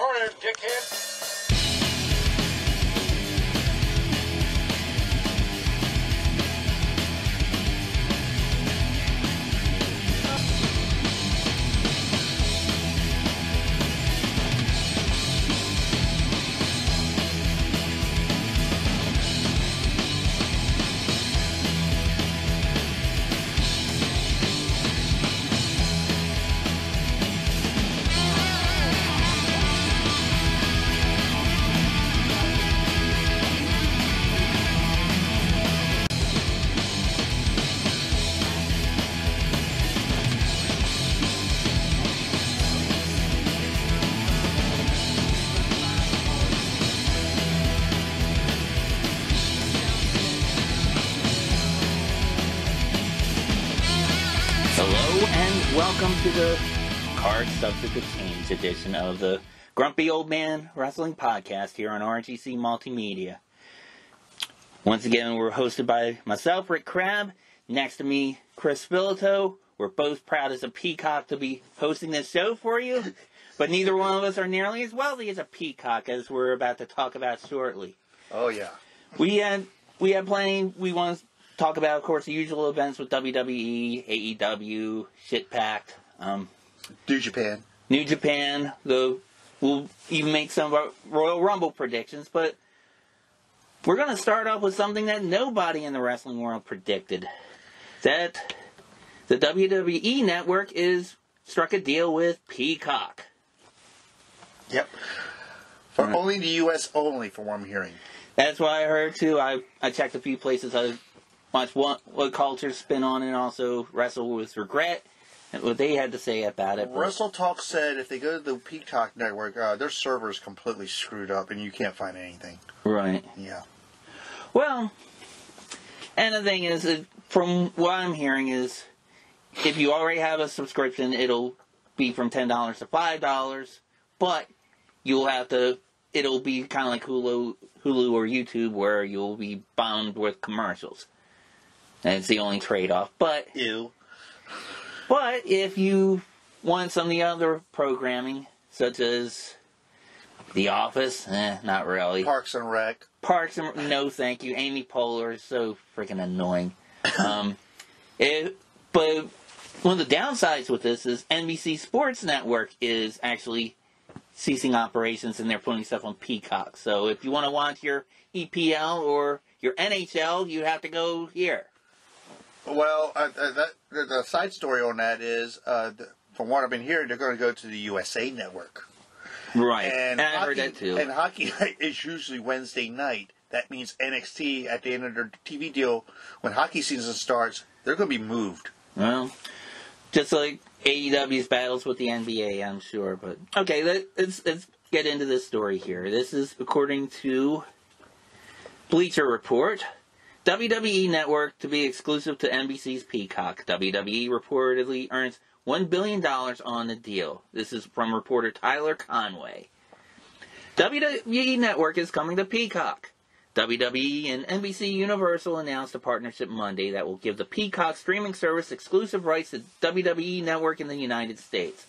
corner, dickhead. Edition of the Grumpy Old Man Wrestling Podcast here on RGC Multimedia. Once again, we're hosted by myself, Rick Crabb. Next to me, Chris Filito. We're both proud as a peacock to be hosting this show for you, but neither one of us are nearly as wealthy as a peacock, as we're about to talk about shortly. Oh yeah. We had we had plenty. We want to talk about, of course, the usual events with WWE, AEW, Shit Packed, um, New Japan. New Japan. The we'll even make some of our Royal Rumble predictions, but we're going to start off with something that nobody in the wrestling world predicted. That the WWE network is struck a deal with Peacock. Yep. For Right. only the U.S. only, from what I'm hearing. That's what I heard too. I I checked a few places. I watched what WhatCulture spin on and also wrestle with regret and what they had to say about it. Wrestle Talk said if they go to the Peacock Network, uh, their server is completely screwed up and you can't find anything. right. Yeah. Well, and the thing is, that from what I'm hearing is, if you already have a subscription, it'll be from ten dollars to five dollars, but you'll have to. It'll be kind of like Hulu, Hulu or YouTube, where you'll be bound with commercials. And it's the only trade-off. But Ew. But if you want some of the other programming, such as The Office, eh, not really. Parks and Rec. Parks and no, thank you. Amy Poehler is so freaking annoying. Um, it, but one of the downsides with this is NBC Sports Network is actually ceasing operations and they're putting stuff on Peacock. So if you want to watch your EPL or your NHL, you have to go here. Well, uh, uh, that, the, side story on that is, uh, from what I've been hearing, they're going to go to the USA Network. Right. And, And, I hockey, heard that too. And hockey night is usually Wednesday night. That means NXT at the end of their TV deal, when hockey season starts, they're going to be moved. Well, just like AEW's battles with the NBA, I'm sure. But okay, let, let's let's get into this story here. This is according to Bleacher Report. WWE Network to be exclusive to NBC's Peacock. WWE reportedly earns one billion dollars on the deal. This is from reporter Tyler Conway. WWE Network is coming to Peacock. WWE and NBC Universal announced a partnership Monday that will give the Peacock streaming service exclusive rights to WWE Network in the United States.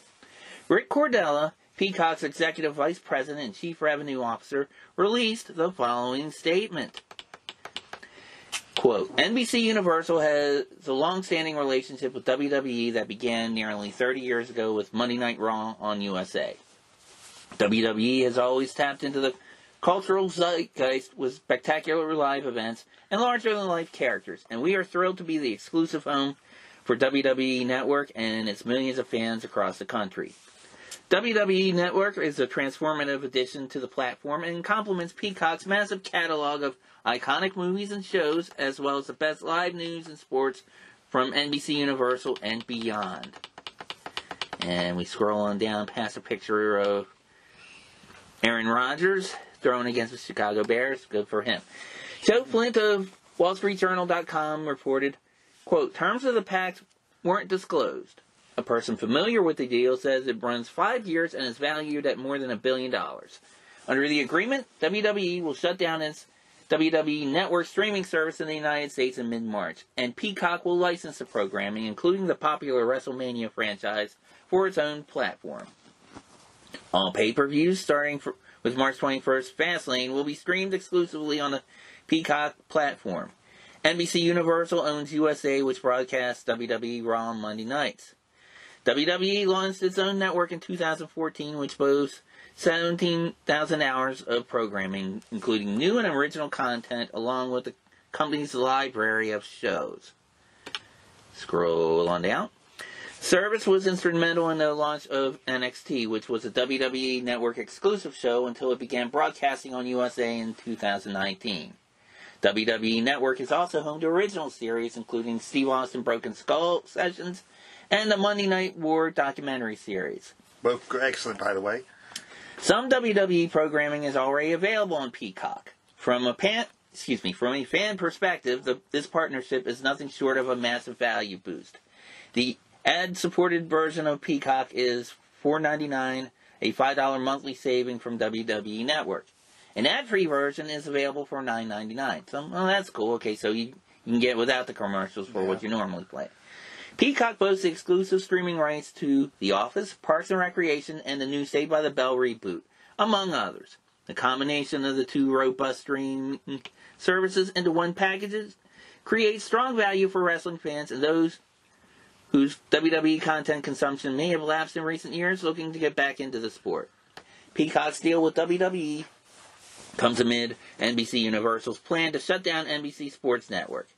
Rick Cordella, Peacock's executive vice president and chief revenue officer, released the following statement. Quote, NBC Universal has a long-standing relationship with WWE that began nearly 30 years ago with Monday Night Raw on USA. WWE has always tapped into the cultural zeitgeist with spectacular live events and larger than life characters, and we are thrilled to be the exclusive home for WWE Network and its millions of fans across the country. WWE Network is a transformative addition to the platform and complements Peacock's massive catalog of iconic movies and shows, as well as the best live news and sports from NBC Universal and beyond. And we scroll on down past a picture of Aaron Rodgers throwing against the Chicago Bears. Good for him. Joe Flint of WallStreetJournal.com reported, quote, terms of the pact weren't disclosed. A person familiar with the deal says it runs five years and is valued at more than a billion dollars. Under the agreement, WWE will shut down its WWE Network streaming service in the United States in mid-March, and Peacock will license the programming, including the popular WrestleMania franchise, for its own platform. All pay-per-views starting for, with March 21st, Fastlane will be streamed exclusively on the Peacock platform. NBC Universal owns USA, which broadcasts WWE Raw on Monday nights. WWE launched its own network in 2014, which boasts 17,000 hours of programming, including new and original content, along with the company's library of shows. Scroll on down. Service was instrumental in the launch of NXT, which was a WWE Network exclusive show until it began broadcasting on USA in 2019. WWE Network is also home to original series, including Steve Austin Broken Skull Sessions and the Monday Night War documentary series. Both excellent, by the way. Some WWE programming is already available on Peacock. From a pan, excuse me, from a fan perspective, the, this partnership is nothing short of a massive value boost. The ad-supported version of Peacock is $4.99, a $5 monthly saving from WWE Network. An ad-free version is available for $9.99. So, well, that's cool. Okay, so you, you can get without the commercials for what you normally play. Peacock boasts exclusive streaming rights to The Office, Parks and Recreation, and the new Saved by the Bell reboot, among others. The combination of the two robust streaming services into one package creates strong value for wrestling fans and those whose WWE content consumption may have lapsed in recent years looking to get back into the sport. Peacock's deal with WWE comes amid NBC Universal's plan to shut down NBC Sports Network.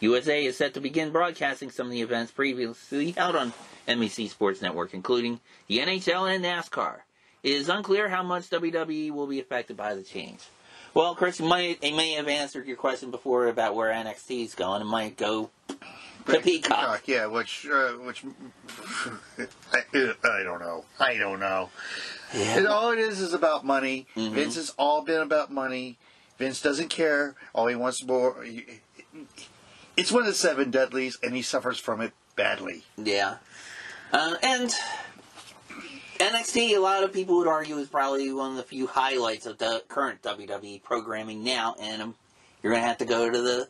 USA is set to begin broadcasting some of the events previously held on NBC Sports Network, including the NHL and NASCAR. It is unclear how much WWE will be affected by the change. Well, Chris, you might, I may have answered your question before about where NXT is going. It might go to Peacock. yeah, which, uh, which, I, I don't know. I don't know. Yeah. It, all it is is about money. Mhm. Vince has all been about money. Vince doesn't care. All he wants more. It's one of the seven deadlies, and he suffers from it badly. Yeah. Uh, and NXT, a lot of people would argue, is probably one of the few highlights of the current WWE programming now, and um, you're going to have to go to the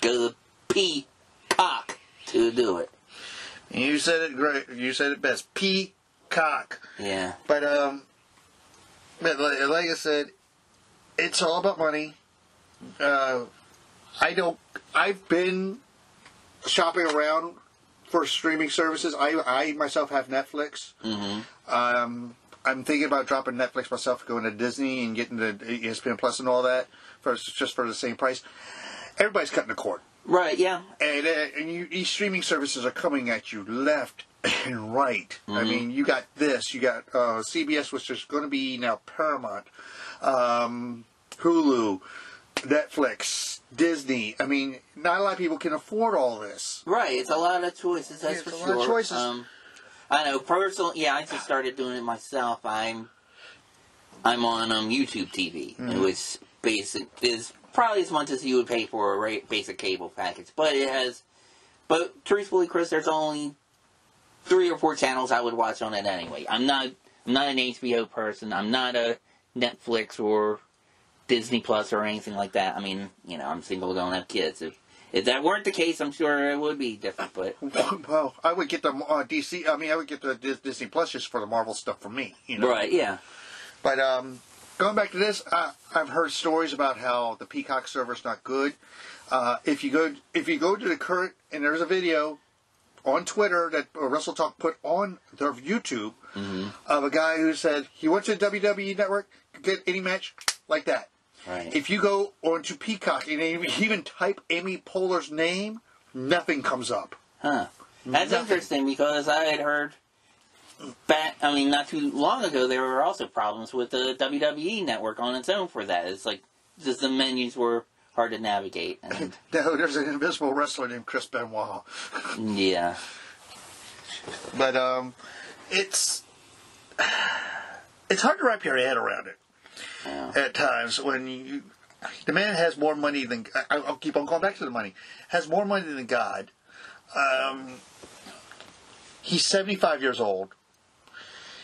go to the Peacock to do it. You said it great. You said it best. Peacock. Yeah. But um, but like, like I said, it's all about money. Uh, I don't. I've been shopping around for streaming services. I I myself have Netflix. hmm Um, I'm thinking about dropping Netflix myself, going to Disney and getting the ESPN Plus and all that for just for the same price. Everybody's cutting the cord, Right. Yeah. and, uh, and you, these streaming services are coming at you left and right. I Mhm. mean, you got this, you got uh, CBS, which is going to be now Paramount, um, Hulu, Netflix, Disney. I mean, not a lot of people can afford all this. Right. It's a lot of choices. That's Yeah, for a sure. lot of choices. Um, I know. Personally, yeah, I just started doing it myself. I'm I'm on um, YouTube TV, Mhm. which basic is probably as much as you would pay for a basic cable package, but it has. But truthfully, Chris, there's only three or four channels I would watch on it anyway. I'm not I'm not an HBO person. I'm not a Netflix or Disney Plus or anything like that. I mean, you know, I'm single, don't have kids. If if that weren't the case, I'm sure it would be different. But Well, I would get the uh, DC. I mean, I would get the Disney Plus just for the Marvel stuff for me. You know. right, yeah. But um, going back to this, I, I've heard stories about how the Peacock server's not good. Uh, if you go, if you go to the current, and there's a video on Twitter that Russell Wrestle Talk put on their YouTube hmm of a guy who said he went to the WWE Network, could get any match like that. Right. If you go onto Peacock and even type Amy Poehler's name, nothing comes up. Huh. That's Nothing. interesting because I had heard back, I mean, not too long ago, there were also problems with the WWE network on its own for that. It's like, just the menus were hard to navigate. And, No, there's an invisible wrestler named Chris Benoit. yeah. But um, it's it's hard to wrap your head around it yeah. at times when you the man has more money than I, I'll keep on going back to the money has more money than God. Um, he's seventy five years old.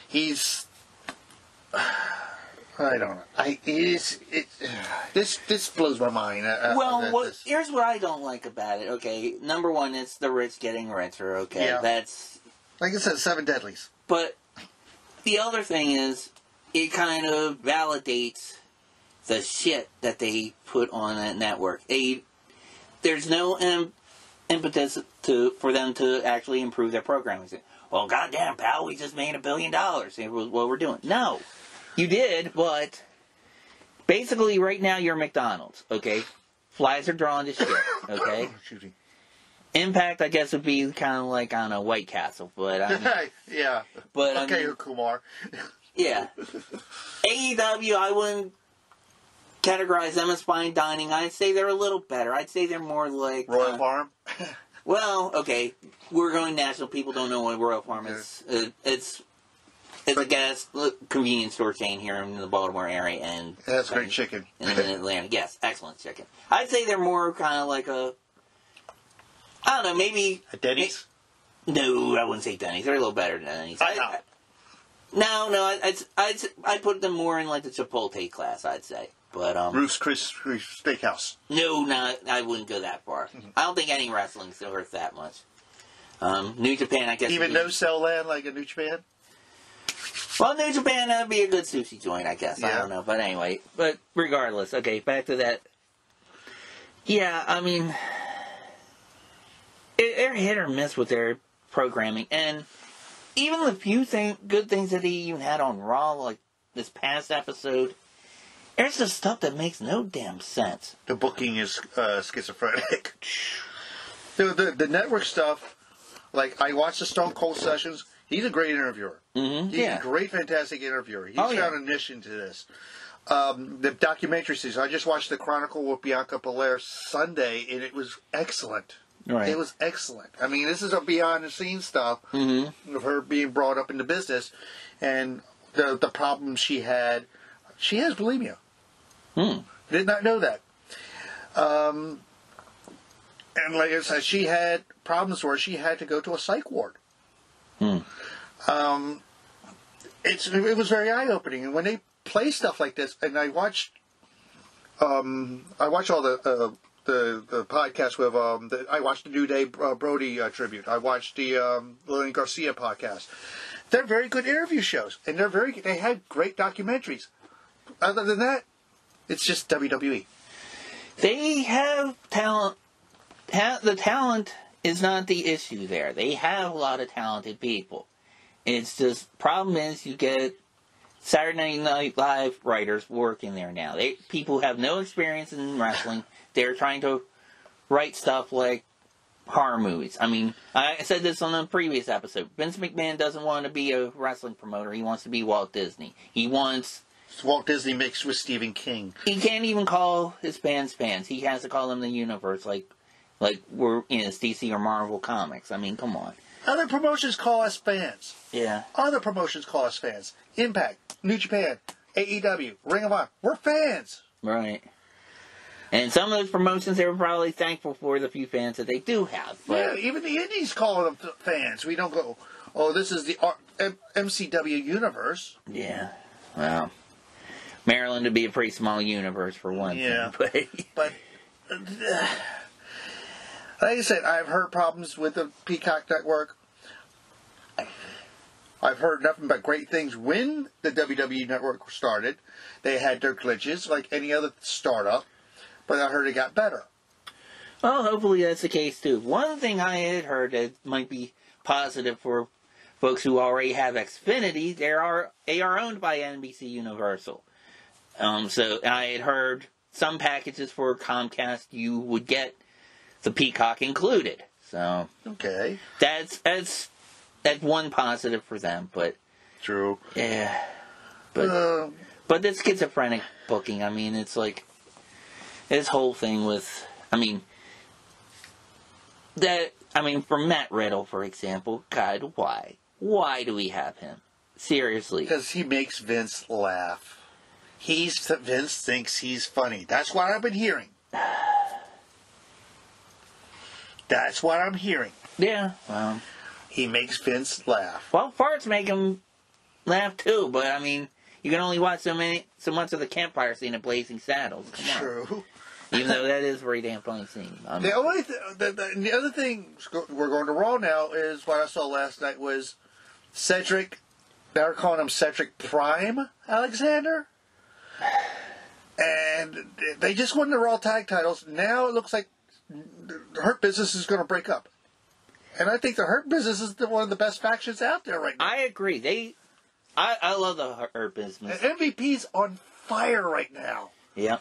He's I don't know. I it is it this this blows my mind. uh, uh, Well, what, here's what I don't like about it. Okay, number one, it's the rich getting richer. Okay, Yeah. that's like I said, seven deadlies. but the other thing is, it kind of validates the shit that they put on that network. They, there's no im- impetus to for them to actually improve their programming. Well, goddamn, pal, we just made a billion dollars. It was what we're doing. No, you did, but basically, right now you're McDonald's. Okay, flies are drawn to shit. Okay, Excuse me. Impact, I guess, would be kind of like on a White Castle, but I um, mean, yeah. but I okay, mean, Kumar. Yeah. AEW, I wouldn't categorize them as fine dining. I'd say they're a little better. I'd say they're more like Royal uh, Farm. Well, okay, we're going national. People don't know what Royal Farm is. Uh, it's it's a gas convenience store chain here in the Baltimore area, and That's great chicken. and in Atlanta. Yes, excellent chicken. I'd say they're more kind of like a. I don't know, maybe At Denny's. no, I wouldn't say Denny's. They're a little better than Denny's. I know. No, no, I- I'd, I'd I'd put them more in like the Chipotle class. I'd say, but um, Ruth's Chris Chris Steakhouse. no, not I wouldn't go that far. Mm-hmm. I don't think any wrestling's still worth that much. Um, New Japan, I guess. Even no cell land like a New Japan. Well, New Japan that'd be a good sushi joint, I guess. I don't know, but anyway. But regardless, okay, back to that. Yeah, I mean, it, they're hit or miss with their programming, and even the few thing, good things that he even had on Raw, like this past episode, there's just stuff that makes no damn sense. The booking is uh, schizophrenic. the, the the network stuff, like I watched the Stone Cold sessions. He's a great interviewer. Mm-hmm. He's Yeah. a great, fantastic interviewer. He's Oh, yeah. found a niche into this. Um, the documentary series. I just watched the Chronicle with Bianca Belair Sunday, and it was excellent. Right. It was excellent. I mean, this is a behind the scenes stuff Mm-hmm. of her being brought up into business, and the the problems she had. She has bulimia. Hmm. Did not know that. Um, and like I said, she had problems where she had to go to a psych ward. Hmm. Um, it's it was very eye opening, and when they play stuff like this, and I watched, um, I watch all the. Uh, the, the podcast with um the, I watched the New Day uh, Brodie uh, tribute. I watched the um, Lillian Garcia podcast. They're very good interview shows, and they're very they had great documentaries. Other than that, it's just. WWE. They have talent. Ta- the talent is not the issue there. They have a lot of talented people. It's just problem is you get Saturday Night Live writers working there now. They people have no experience in wrestling. They're trying to write stuff like horror movies. I mean, I said this on a previous episode. Vince McMahon doesn't want to be a wrestling promoter. He wants to be Walt Disney. He wants Walt Disney mixed with Stephen King. he can't even call his fans fans. He has to call them the universe, like like we're in it's DC or Marvel comics. I mean, come on. Other promotions call us fans. Yeah. Other promotions call us fans. Impact, New Japan, AEW, Ring of Honor. We're fans. Right. And some of those promotions they were probably thankful for the few fans that they do have. Yeah, even the indies call them fans. We don't go, oh, this is the M- MCW universe. yeah. Well. Maryland would be a pretty small universe for one Yeah. thing. But But uh, like I said, I've heard problems with the Peacock Network. I've heard nothing but great things when the WWE Network started. They had their glitches like any other startup, but I heard it got better. Well, hopefully that's the case too. One thing I had heard that might be positive for folks who already have Xfinity, they are they are owned by NBC Universal. Um, so I had heard some packages for Comcast you would get the Peacock included. So Okay, that's that's that's one positive for them. But true. yeah, but Uh, but this schizophrenic booking, I mean, it's like this whole thing with, I mean, that, I mean, for Matt Riddle, for example, God, why? Why do we have him? Seriously. because he makes Vince laugh. He's Vince thinks he's funny. That's what I've been hearing. That's what I'm hearing. Yeah, well, He makes Vince laugh. well, farts make him laugh too, but I mean, you can only watch so many, so much of the campfire scene of Blazing Saddles. Come on. True. Even though that is a very damn funny scene. Um, The only th- the, the, the other thing we're going to Raw now is what I saw last night was Cedric Now they're calling him Cedric Prime Alexander. And they just won the Raw tag titles. Now it looks like the Hurt Business is going to break up. And I think the Hurt Business is the, one of the best factions out there right now. I agree. They, I, I love the Hurt Business. And MVP's on fire right now. Yeah.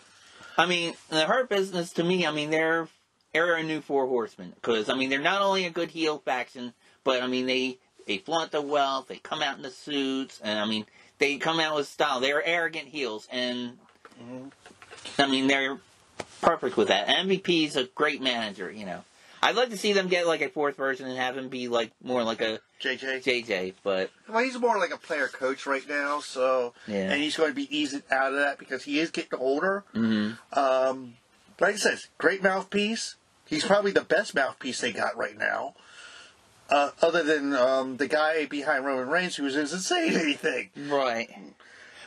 I mean, the Hurt Business to me, I mean, they're they're a new Four Horsemen because I mean they're not only a good heel faction, but I mean they they flaunt the wealth, they come out in the suits, and I mean they come out with style. They're arrogant heels, and I mean they're perfect with that. MVP's a great manager, you know. I'd like to see them get like a fourth version and have him be like more like a JJ. JJ, but Well, he's more like a player coach right now, so Yeah. and he's going to be easing out of that because he is getting older. mhm. Um, like I said, great mouthpiece. He's probably the best mouthpiece they got right now, uh, other than um, the guy behind Roman Reigns who isn't saying anything. Right.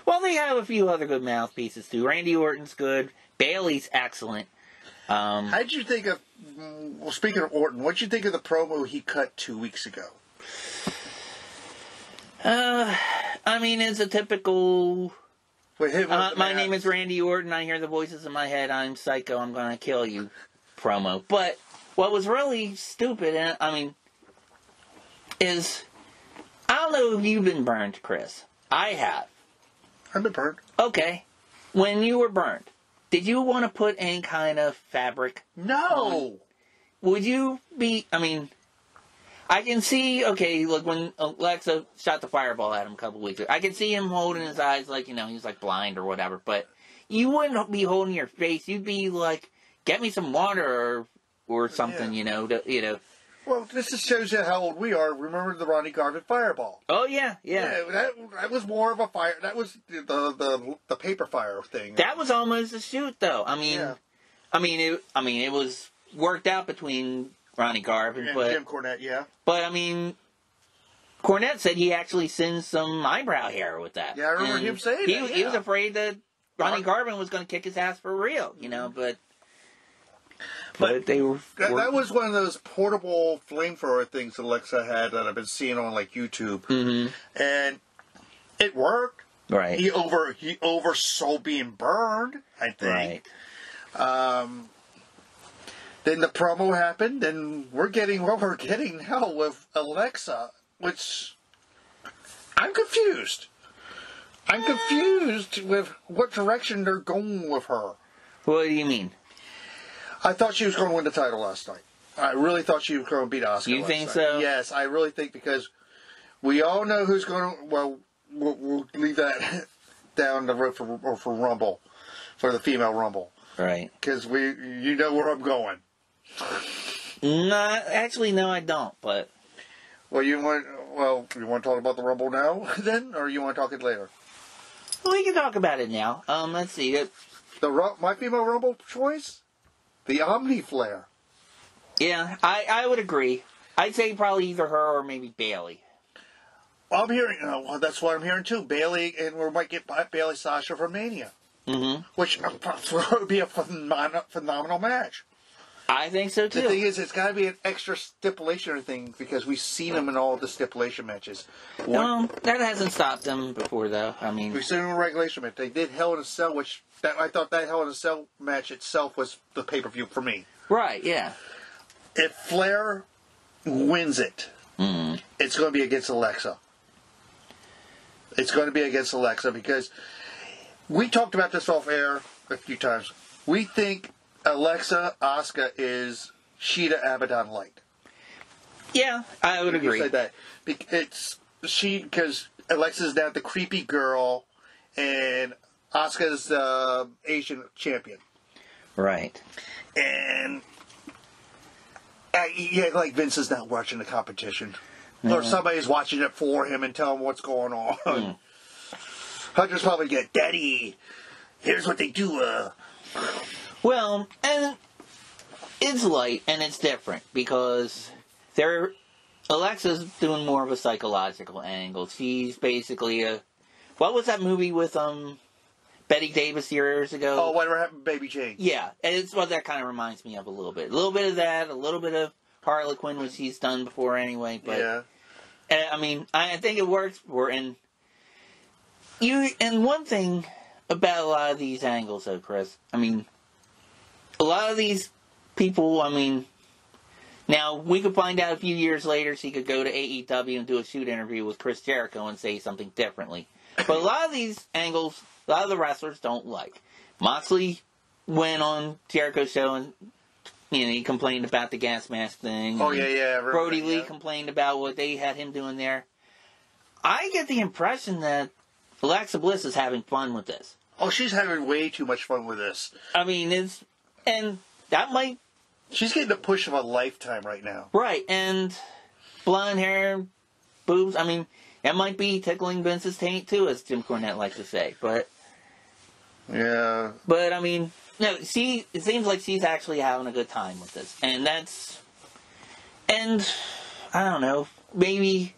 Well, they have a few other good mouthpieces too. Randy Orton's good. Bayley's excellent. Um, How'd you think of? mm, Well, speaking of Orton, what'd you think of the promo he cut two weeks ago? Uh, I mean, it's a typical. With him, Uh, my name is Randy Orton. I hear the voices in my head. I'm psycho. I'm gonna kill you. Promo. But what was really stupid, and I mean, is I don't know if you've been burned, Chris. I have. I've been burned. Okay. When you were burned, did you want to put any kind of fabric No. would you be i mean i can see okay look when alexa shot the fireball at him a couple weeks ago i can see him holding his eyes like you know he's like blind or whatever but you wouldn't be holding your face you'd be like get me some water or or something Yeah. you know to, you know Well, this just shows you how old we are. Remember the Ronnie Garvin fireball? oh yeah yeah, that, that was more of a fire. That was the the the paper fire thing. that was almost a shoot though i mean Yeah. i mean it i mean it was worked out between ronnie garvin and but Jim Cornette, yeah, But I mean, Cornette said he actually singed some eyebrow hair with that. Yeah, I remember And him saying he, that, He was afraid that Ronnie Garvin was going to kick his ass for real, you know. But But but they were. that, were- that was one of those portable flamethrower things that Alexa had that I've been seeing on like YouTube, Mhm. and it worked. right. He over he oversaw being burned. I think. Right. Um, then the promo happened, and we're getting what we're getting now with Alexa, which I'm confused. I'm confused with what direction they're going with her. What do you mean? I thought she was going to win the title last night. I really thought she was going to beat Asuka. You think night. so? Yes, I really think because we all know who's going to. Well, we'll, we'll leave that down the road for for Rumble, for the female Rumble, Right. because we you know where I'm going. No, actually, no, I don't. But Well, you want well, you want to talk about the Rumble now, then, or you want to talk it later? we can talk about it now. Um, let's see. It, The Ru- my female Rumble choice, the Omni Flair. yeah, I I would agree. I'd say probably either her or maybe Bayley. Well, I'm hearing. Uh, well, that's what I'm hearing too. Bayley, and we might get Bayley Sasha for Mania, hmm which would be a phenomenal, phenomenal match. I think so too. The thing is, it's got to be an extra stipulation or thing because we've seen them in all the stipulation matches. One, well, that hasn't stopped them before, though. I mean, we've seen them in regulation match. They did Hell in a Cell, which that, I thought that Hell in a Cell match itself was the pay per view for me. right? Yeah. If Flair wins it, Mm. it's going to be against Alexa. It's going to be against Alexa because we talked about this off air a few times. We think Alexa Asuka is Shida Abadon Light. Yeah, I would You agree. said that. Bec- It's she because Alexa's now the creepy girl, and Asuka's the Asian champion. Right. And uh, yeah, like Vince is not watching the competition, or somebody's watching it for him and telling him what's going on. Hunter's probably get Daddy. Here's what they do. Uh, Well, and it's light and it's different because they're Alexa's doing more of a psychological angle. She's basically a what was that movie with um Bette Davis years ago? oh, whatever happened, to Baby Jane? Yeah, and it's what that kind of reminds me of a little bit. A little bit of that, a little bit of Harley Quinn, which he's done before anyway. But yeah. I mean, I think it works. We're in you and one thing about a lot of these angles, though, Chris. I mean, a lot of these people. I mean, now we could find out a few years later. She could go to AEW and do a shoot interview with Chris Jericho and say something differently. But a lot of these angles, a lot of the wrestlers don't like. Moxley went on Jericho's show and you know he complained about the gas mask thing. Oh yeah, yeah. Brodie that, Lee yeah. complained about what they had him doing there. I get the impression that Alexa Bliss is having fun with this. Oh, she's having way too much fun with this. I mean, it's and that might She's getting the push of a lifetime right now. right and blonde hair, boobs. I mean, that might be tickling Vince's taint too, as Jim Cornette likes to say. But Yeah. but I mean, no, she. It seems like she's actually having a good time with this, and that's and I don't know, maybe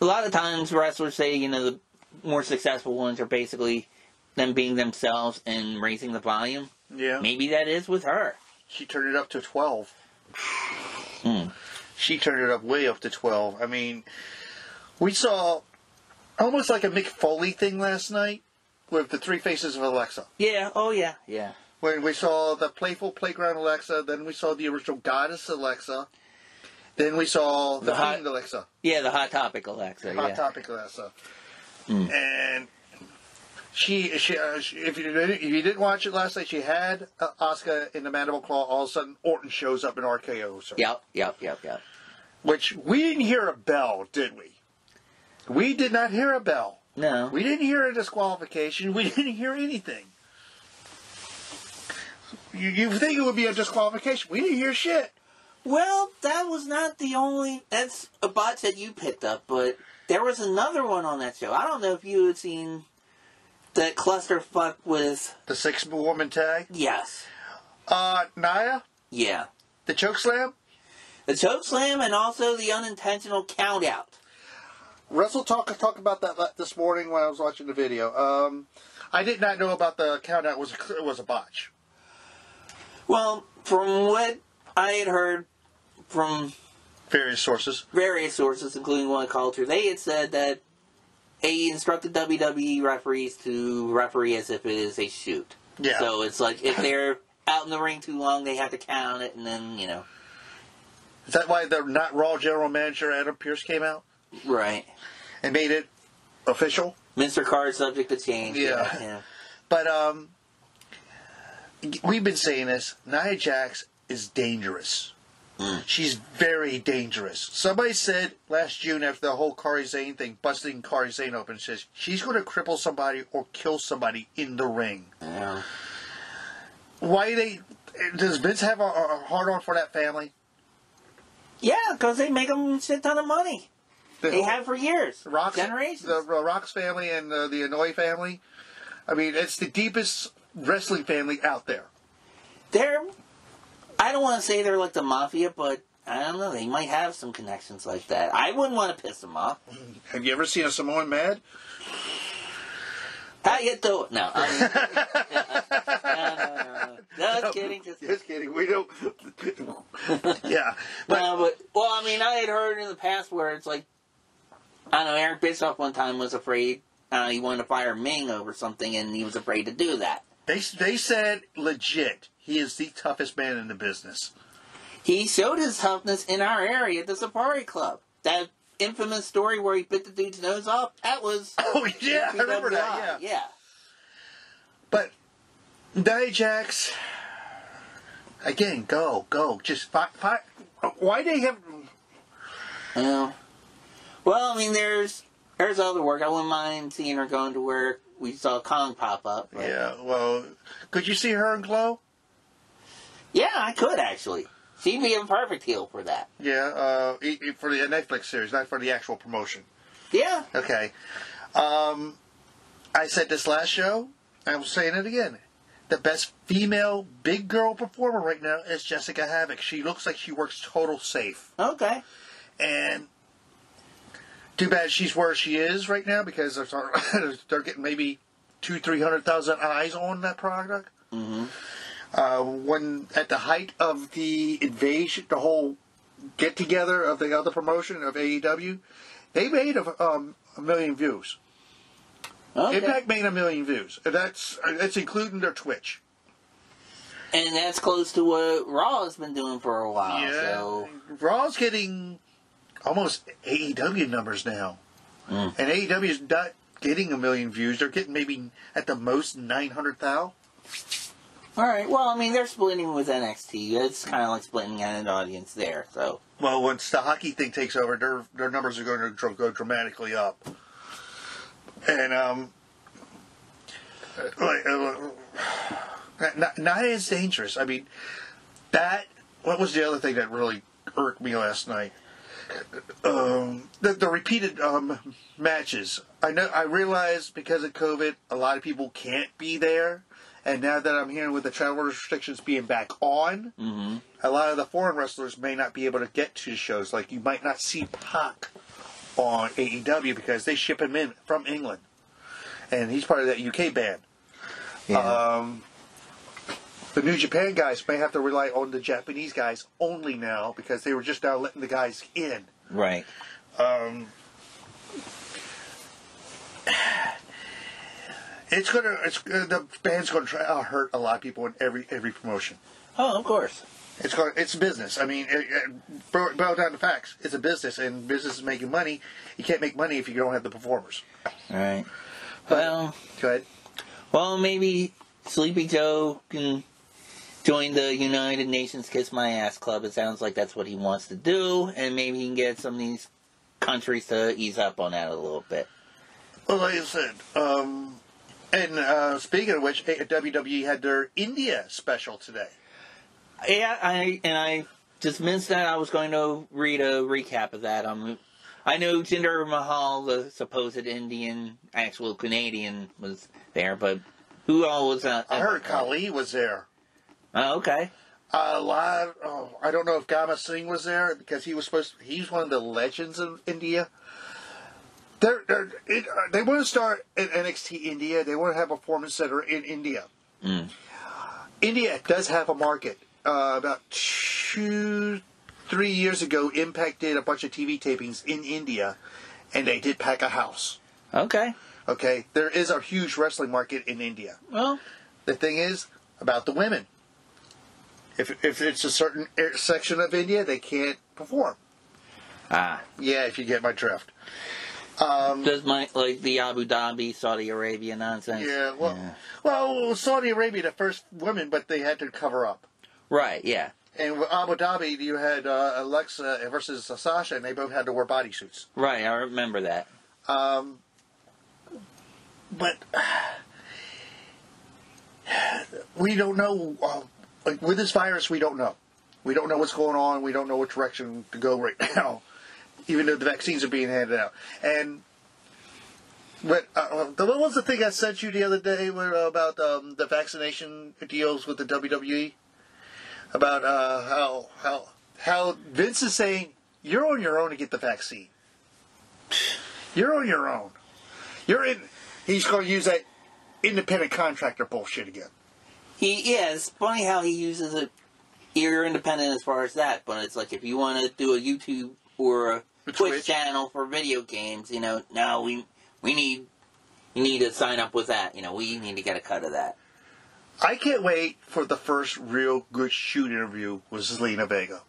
a lot of times wrestlers say you know the more successful ones are basically them being themselves and raising the volume. Yeah. Maybe that is with her. She turned it up to 12. Hmm. She turned it up way up to 12. I mean, we saw almost like a Mick Foley thing last night with the three faces of Alexa. Yeah. Oh yeah. Yeah. When we saw the playful playground Alexa, then we saw the original goddess Alexa, then we saw the, The hot- Alexa, Yeah. The hot topic, Alexa. hot yeah. topic Alexa, Mm. and she, she, uh, she if you didn't, if you didn't watch it last night, she had uh, Asuka in the mandible claw. All of a sudden, Orton shows up in RKO. her. Yep. Yep. Yep. Yep. Which we didn't hear a bell, did we? We did not hear a bell. No. We didn't hear a disqualification. We didn't hear anything. You, you think it would be a disqualification? We didn't hear shit. Well, that was not the only. That's a bot that you picked up, but there was another one on that show. I don't know if you had seen that clusterfuck with. The six woman tag. Yes. Uh, Nia, Yeah. the choke slam. The choke slam and also the unintentional count out. Russell talked talk about that this morning when I was watching the video. Um, I did not know about the count out was a, was a botch. Well, from what I had heard from Various sources. various sources, including WhatCulture, they had said that he instructed WWE referees to referee as if it is a shoot. Yeah. So it's like if they're out in the ring too long, they have to count it, and then you know. Is that why the not Raw general manager Adam Pearce came out Right. and made it official? Mr. Card subject to change. Yeah. yeah. But um, we've been saying this. Nia Jax is dangerous. She's very dangerous. Somebody said last June after the whole Kairi Sane thing, busting Kairi Sane open, says she's going to cripple somebody or kill somebody in the ring. Yeah. Why they? Does Vince have a, a hard on for that family? Yeah, because they make them a shit ton of money. They have for years, Rock's, generations. the uh, Rock's family and uh, the Anoa'i family. I mean, it's the deepest wrestling family out there. They're, I don't want to say they're like the mafia, but I don't know. They might have some connections like that. I wouldn't want to piss them off. Have you ever seen a Samoan mad? How you do it? No, I mean, no, no, no, no. Just kidding. Just kidding. Just kidding. We don't. yeah, but No, but well, I mean, I had heard in the past where it's like, I don't know. Eric Bischoff one time was afraid. Uh, he wanted to fire Meng over something, and he was afraid to do that. they they said legit. He is the toughest man in the business. He showed his toughness in our area at the Safari Club. That infamous story where he bit the dude's nose off. That was Oh yeah, I remember that. Yeah, Yeah. but Nia Jax again. Go go. Just fi fi Why they have? Well, well, I mean, there's there's other work. I wouldn't mind seeing her going to where we saw Kong pop up. Yeah. Well, could you see her in glow? Yeah, I could actually. She'd be a perfect heel for that. Yeah. Uh, for the Netflix series, not for the actual promotion. Yeah, Okay. Um, I said this last show. I'm saying it again. The best female big girl performer right now is Jessicka Havok. She looks like she works total safe. okay. And too bad she's where she is right now because they're, they're getting maybe two, three hundred thousand eyes on that product. Mm-hmm. Uh, when at the height of the invasion, the whole get together of the other promotion of AEW, they made a, um, a million views. Okay. Impact made a million views. And That's that's including their Twitch. And that's close to what Raw has been doing for a while. So Raw's getting almost AEW numbers now, Mm. and AEW is not getting a million views. They're getting maybe at the most nine hundred thousand. All right. Well, I mean, they're splitting with NXT. It's kind of like splitting an audience there. So Well, once the hockey thing takes over, their their numbers are going to go dramatically up. And um, like, uh, not, not as dangerous. I mean, that. What was the other thing that really irked me last night? Um, the, the repeated um, matches. I know. I realize because of COVID, a lot of people can't be there. And now that I'm hearing with the travel restrictions being back on, hmm a lot of the foreign wrestlers may not be able to get to the shows. Like you might not see Pac on AEW because they ship him in from England, and he's part of that UK band. yeah. Um, the New Japan guys may have to rely on the Japanese guys only now because they were just now letting the guys in. right. Um, it's gonna, it's uh, the band's gonna try to hurt a lot of people in every every promotion. Oh, of course. It's going, it's business. I mean, it, it, boil boil down to facts. It's a business, and business is making money. You can't make money if you don't have the performers. All right. Well, Go ahead. well, maybe Sleepy Joe can join the United Nations Kiss My Ass Club. It sounds like that's what he wants to do, and maybe he can get some of these countries to ease up on that a little bit. Well, like I said, um, and uh, speaking of which, WWE had their India special today. Yeah, I and I just missed that. I was going to read a recap of that. Um, I know Jinder Mahal, the supposed Indian, actual Canadian, was there, but who all was? Uh, I heard Khali was there. Oh, okay. A lot. Oh, I don't know if Gama Singh was there because he was supposed. To, he's one of the legends of India. They're, they're, it, uh, they want to start in NXT India. They want to have a performance center in India. Mm. India does have a market. Uh, about two, three years ago, Impact did a bunch of TV tapings in India, and they did pack a house. Okay. Okay, there is a huge wrestling market in India. Well, The thing is about the women. If if it's a certain section of India, they can't perform. ah, Yeah, if you get my drift. Um, does my like the Abu Dhabi, Saudi Arabia nonsense? yeah, well, Yeah. well, Saudi Arabia, the first women, but they had to cover up. Right. Yeah. And with Abu Dhabi, you had uh, Alexa versus Sasha, and they both had to wear bodysuits. Right. I remember that. Um, but we don't know. Uh, like with this virus, we don't know. We don't know what's going on. We don't know what direction to go right now, even though the vaccines are being handed out. And but uh, the- what was the thing I sent you the other day where, uh, about um, the vaccination deals with the WWE? About uh, how how how Vince is saying you're on your own to get the vaccine. You're on your own. You're in. He's going to use that independent contractor bullshit again. He. It's funny how he uses it. You're independent as far as that, but it's like if you want to do a YouTube or A Twitch, channel for video games, you know, no, we we need you need to sign up with that. You know, we need to get a cut of that. I can't wait for the first real good shoot interview with Zelina Vega.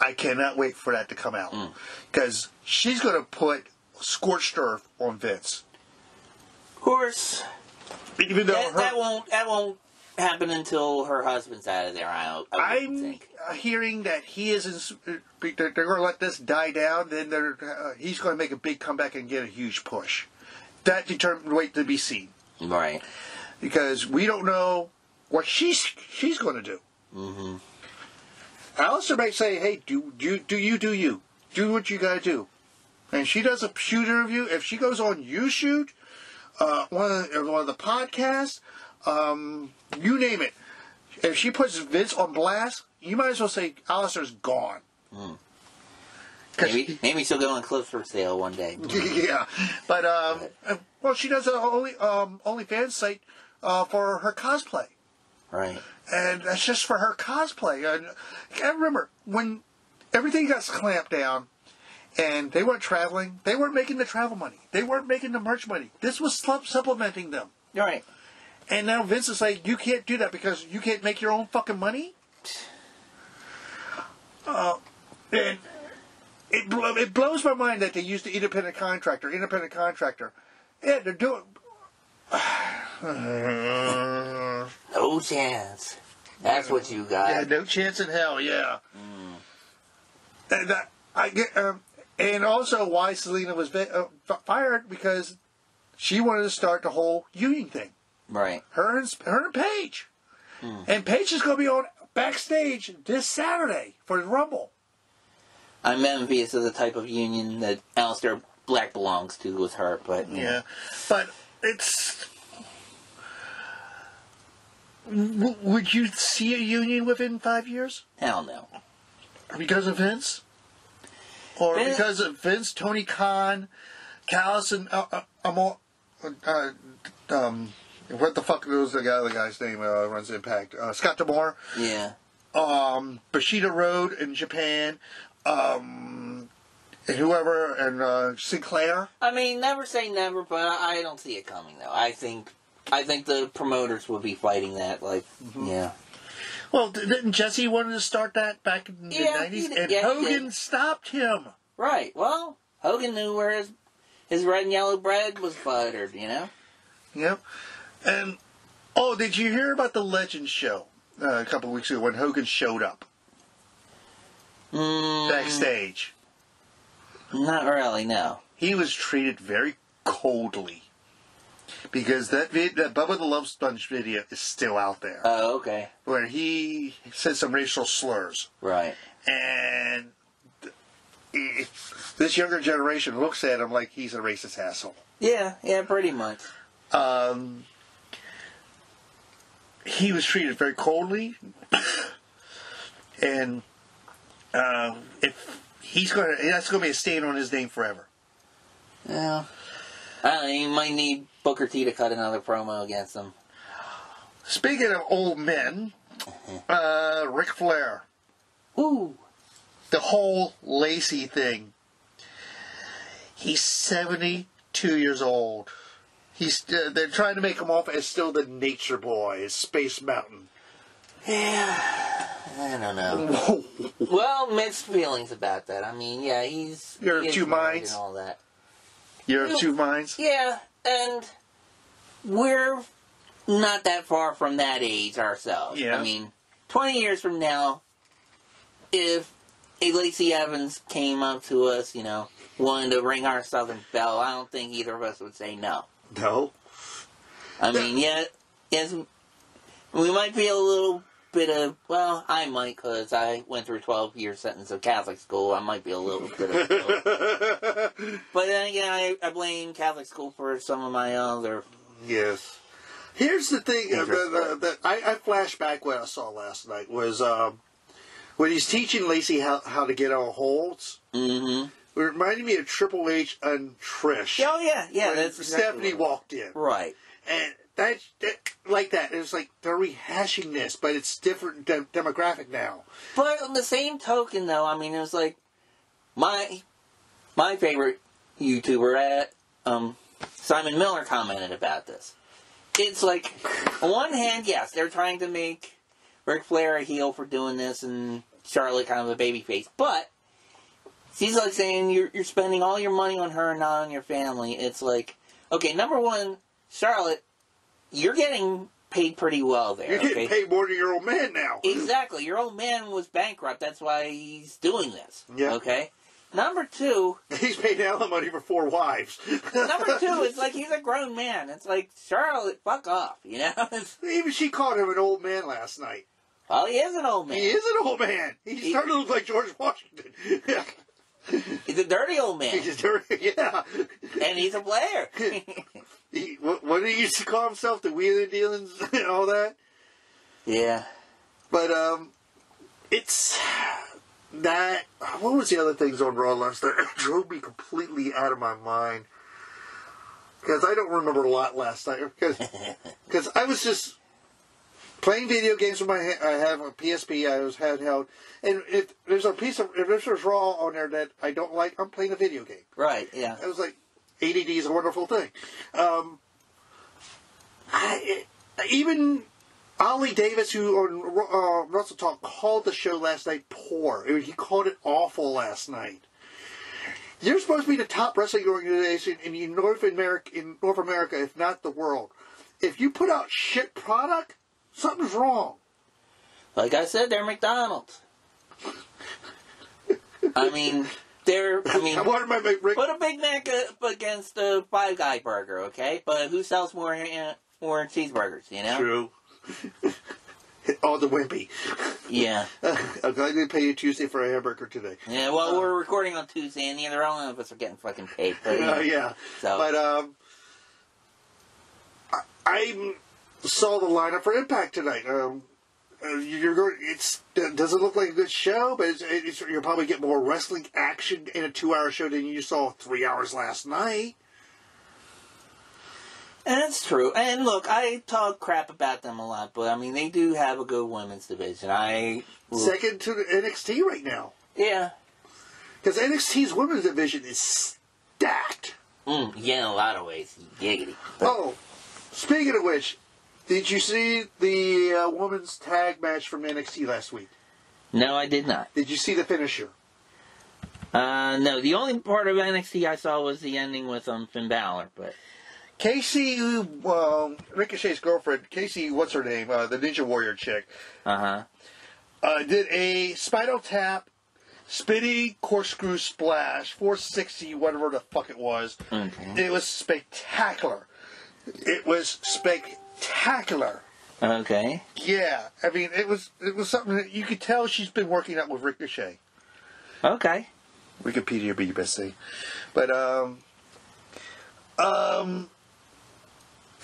I cannot wait for that to come out Mm. because she's going to put scorched earth on Vince. Of course, Even though that, her, that won't that won't happen until her husband's out of there. I, I I'm think. uh, hearing that he is. In, they're, they're going to let this die down. Then they're, uh, he's going to make a big comeback and get a huge push. That determined wait to be seen. Right. because we don't know what she's she's going to do. hmm Aleister may say, "Hey, do do do you do you do what you got to do," and she does a shoot interview. If she goes on you shoot uh, one of the, one of the podcasts, um, you name it. If she puts Vince on blast, you might as well say Aleister's gone. Mm. Maybe maybe she'll go on Clifford sale one day. yeah, but um, uh, well, she does an only um, OnlyFans site uh, for her cosplay. Right. and that's just for her cosplay. And I remember when everything got clamped down, and they weren't traveling. They weren't making the travel money. They weren't making the merch money. This was supplementing them. Right. And now Vince is like, you can't do that because you can't make your own fucking money. Uh, and it blow, it blows my mind that they used the independent contractor. Independent contractor. Yeah, they're doing. No chance. That's what you got. Yeah, no chance in hell. Yeah. And that, I get, um, and also why Selena was uh, fired because she wanted to start the whole union thing. Right. Her and her and Paige, and Paige is going to be on backstage this Saturday for the Rumble. I'm envious of the type of union that Aleister Black belongs to with her, but Yeah, but it's. W- would you see a union within five years hell no. because of Vince, or Vince- because of Vince, Tony Khan, Callison, uh, uh, Amo- uh, um, what the fuck was the guy? The guy's name uh, runs Impact. Uh, Scott D'Amore, Yeah. um, Bushiroad in Japan, um, and whoever, and uh, Sinclair. I mean, never say never, but I don't see it coming though. I think I think the promoters will be fighting that. Like, Mm-hmm. yeah. Well, didn't Jesse wanted to start that back in the Yeah, nineties, and yeah, Hogan stopped him. Right. Well, Hogan knew where his his red and yellow bread was buttered. You know. Yep. And oh, did you hear about the Legends show uh, a couple of weeks ago when Hogan showed up Mm, backstage? Not really. No. He was treated very coldly because that vid- that Bubba the Love Sponge video is still out there, Oh, okay. where he said some racial slurs, Right. and th- this younger generation looks at him like he's a racist asshole. Yeah. Yeah. Pretty much. um, he was treated very coldly, and uh, if he's going to, that's going to be a stain on his name forever. Yeah. I you might need Booker T to cut another promo against him. Speaking of old men, uh, Ric Flair, Ooh. the whole Lacey thing. He's seventy-two years old. He's uh, they're trying to make him off as still the Nature Boy, as Space Mountain. Yeah. I don't know. well, mixed feelings about that. I mean, yeah, he's You're he is two minds? and all that. You're of two minds. Yeah, and we're not that far from that age ourselves. Yeah. I mean, 20 years from now, if a Lacey Evans came up to us, you know, wanted to ring our Southern Bell, I don't think either of us would say no. No. I mean, yeah, yes, we might be a little bit of, well, I might, because I went through 12 year sentence of Catholic school. I might be a little bit of. but then again, I, I blame Catholic school for some of my other. Yes. Here's the thing uh, that, that I, I flashed back what I saw last night was um, when he's teaching Lacey how, how to get on holds. Mm-hmm. It reminded me of Triple H and Trish. Oh, yeah, yeah, that's exactly Stephanie walked in, Right. and that, that like that. It was like they're rehashing this, but it's different de- demographic now. But on the same token, though, I mean, it was like my my favorite YouTuber at um, Simon Miller commented about this. It's like, on one hand, yes, they're trying to make Ric Flair a heel for doing this, and Charlotte kind of a babyface, but he's like saying you're you're spending all your money on her and not on your family. It's like, okay, number one, Charlotte, you're getting paid pretty well there. You're getting okay? paid more than your old man now. Exactly. Your old man was bankrupt. That's why he's doing this. Yeah. Okay. Number two. He's paid alimony for four wives. Number two. It's like he's a grown man. It's like Charlotte, fuck off. You know. Even she called him an old man last night. well, he is an old man. He is an old man. He's He- starting to look like George Washington. He's a dirty old man, He's dirty, yeah. and he's a player. He, what, what did he used to call himself? The wheeling dealings and all that. yeah. But um, it's that. What was the other things on Raw last night? It drove me completely out of my mind because I don't remember a lot last night because I was just playing video games with my ha- I have a PSP. I was handheld, and if there's a piece of if there's Raw on there that I don't like, I'm playing a video game. Right. Yeah. I was like, ADD is a wonderful thing. Um, I, even Ollie Davis, who on uh, WrestleTalk called the show last night poor. He called it awful last night. You're supposed to be the top wrestling organization in North America, in North America, if not the world. If you put out shit product, something's wrong. Like I said, they're McDonald's. I mean, they're. I mean, I wanted my my- put a Big Mac up against a Five Guy burger, okay? But who sells more uh, more cheeseburgers? You know? True. All the wimpy. Yeah. I'm glad they pay you Tuesday for a hamburger today. Yeah. Well, we're recording on Tuesday, and neither one of us are getting fucking paid. But, Uh, yeah. So. But um, I, I saw the lineup for Impact tonight. Um, uh, you're going. It's it doesn't look like a good show, but it's, it's, you'll probably get more wrestling action in a two-hour show than you saw three hours last night. And it's true. And look, I talk crap about them a lot, but I mean, they do have a good women's division. I. Second to the NXT right now, Yeah. because NXT's women's division is stacked. Mm, yeah, in a lot of ways. Giggity. Oh, speaking of which, did you see the uh, women's tag match from NXT last week? No, I did not. Did you see the finisher? Uh, no, the only part of NXT I saw was the ending with um, Finn Balor, but. Casey, um, Ricochet's girlfriend, Casey, what's her name? Uh, the Ninja Warrior chick, Uh huh. uh, did a spinal tap, spinning corkscrew splash, 460, whatever the fuck it was. Okay. It was spectacular. It was spectacular. Okay. Yeah, I mean, it was it was something that you could tell she's been working out with Ricochet. Okay. Wikipedia be your best thing. But um um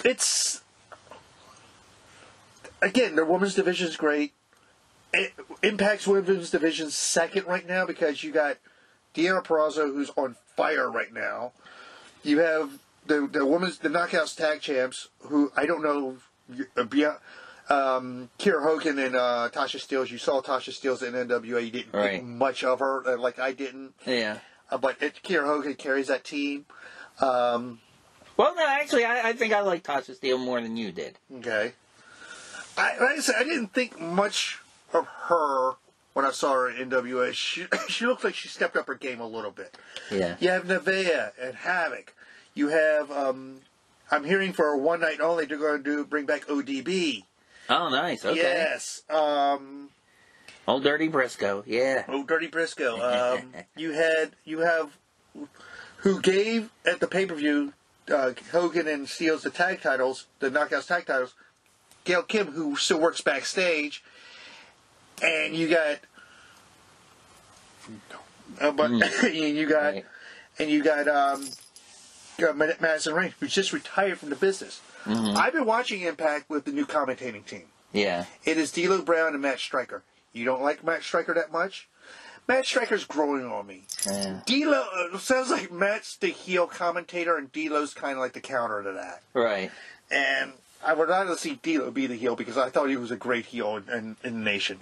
it's again the women's division is great. It, Impact's women's division second right now because you got Deonna Purrazzo who's on fire right now. You have the the women's the knockouts tag champs who I don't know uh, beyond um, Kiera Hogan and uh, Tasha Steelz. You saw Tasha Steelz in NWA. You didn't Right. think much of her, uh, like I didn't. Yeah. Uh, but it, Kiera Hogan carries that team. Um, Well, no, actually, I, I think I like Tasha Steelz more than you did. okay. I, like I said, I didn't think much of her when I saw her in NWA. She, she looked like she stepped up her game a little bit. Yeah. You have Nevaeh and Havok. You have, um, I'm hearing for one night only, they're going to do bring back ODB. Oh, nice. Okay. Yes. Um, Old Dirty Briscoe. Yeah. Oh, Dirty Briscoe. Um, you had you have who gave at the pay per view uh, Hogan and Steelz the tag titles, the Knockouts tag titles. Gail Kim, who still works backstage, and you got, uh, but you got, Right. and you got um, uh, Mad- Madison Rayne, who's just retired from the business. I've been watching Impact with the new commentating team. Yeah. It is D'Lo Brown and Matt Striker. You don't like Matt Striker that much? Matt Striker's growing on me. Yeah. D'Lo uh, sounds like Matt's the heel commentator, and D'Lo's kind of like the counter to that. Right. And I would rather see D'Lo be the heel because I thought he was a great heel in, in, in the nation.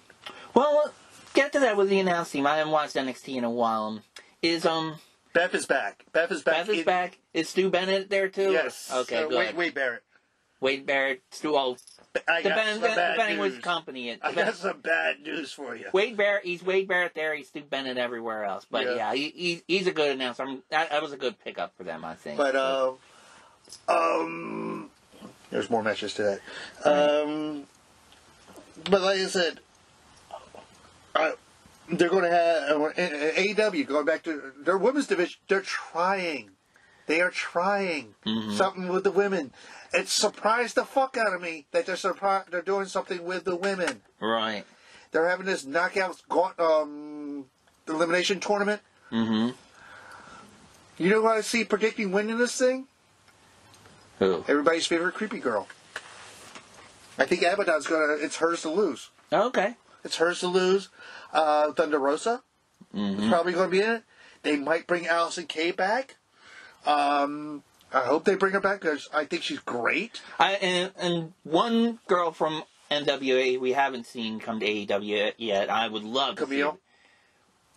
Well, get to that with the announce team. I haven't watched NXT in a while. Is um Beth is back. Beth is back. Beth is in- back? Is Stu Bennett there too? Yes. Okay. Uh, good. Wade, Wade Barrett. Wade Barrett. Stu. Oh, I got depending, some bad depending news. which company it. I got some bad news for you. Wade Barrett, he's Wade Barrett there. He's Stu Bennett everywhere else. But Yeah. yeah, he, he's he's a good announcer. I'm, that, that was a good pickup for them, I think. But uh, um, there's more matches to that. Um, but like I said, uh, they're going to have uh, AEW going back to their women's division. They're trying. They are trying something with the women. It surprised the fuck out of me that they're surpri- they're doing something with the women. right. They're having this knockouts gaunt, um, elimination tournament. Mm-hmm. You know what I see predicting winning this thing? Who? Everybody's favorite creepy girl. I think Abadon's gonna. It's hers to lose. Okay. It's hers to lose. Uh, Thunder Rosa is probably going to be in it. They might bring Allison Kay back. Um, I hope they bring her back because I think she's great. I and, and one girl from NWA we haven't seen come to AEW yet. I would love to Camille? see.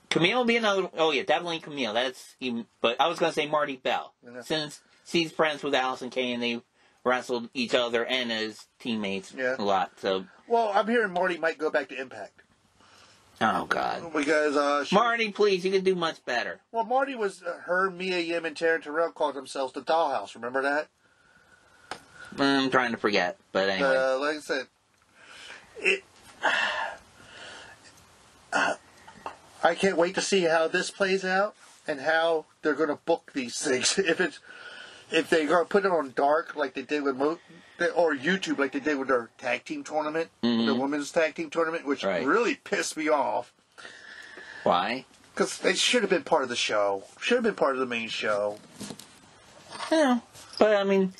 Camille will be another. Oh yeah, definitely Camille. That's even. But I was gonna say Marti Belle, Yeah. since she's friends with Allison Kay and They wrestled each other and as teammates Yeah. a lot. So, Well, I'm hearing Marti might go back to Impact oh god, because uh, she, Marti, please, you can do much better. Well, Marti was uh, her, Mia Yim, and Taryn Terrell called themselves the Dollhouse. Remember that? I'm trying to forget, but anyway. Uh, like I said, it. I can't wait to see how this plays out and how they're going to book these things. If it's if to put it on dark like they did with Mo, or YouTube like they did with their tag team tournament, the mm-hmm. women's tag team tournament, which Right. really pissed me off Why? because they should have been part of the show. Should have been part of the main show. Yeah, but I mean,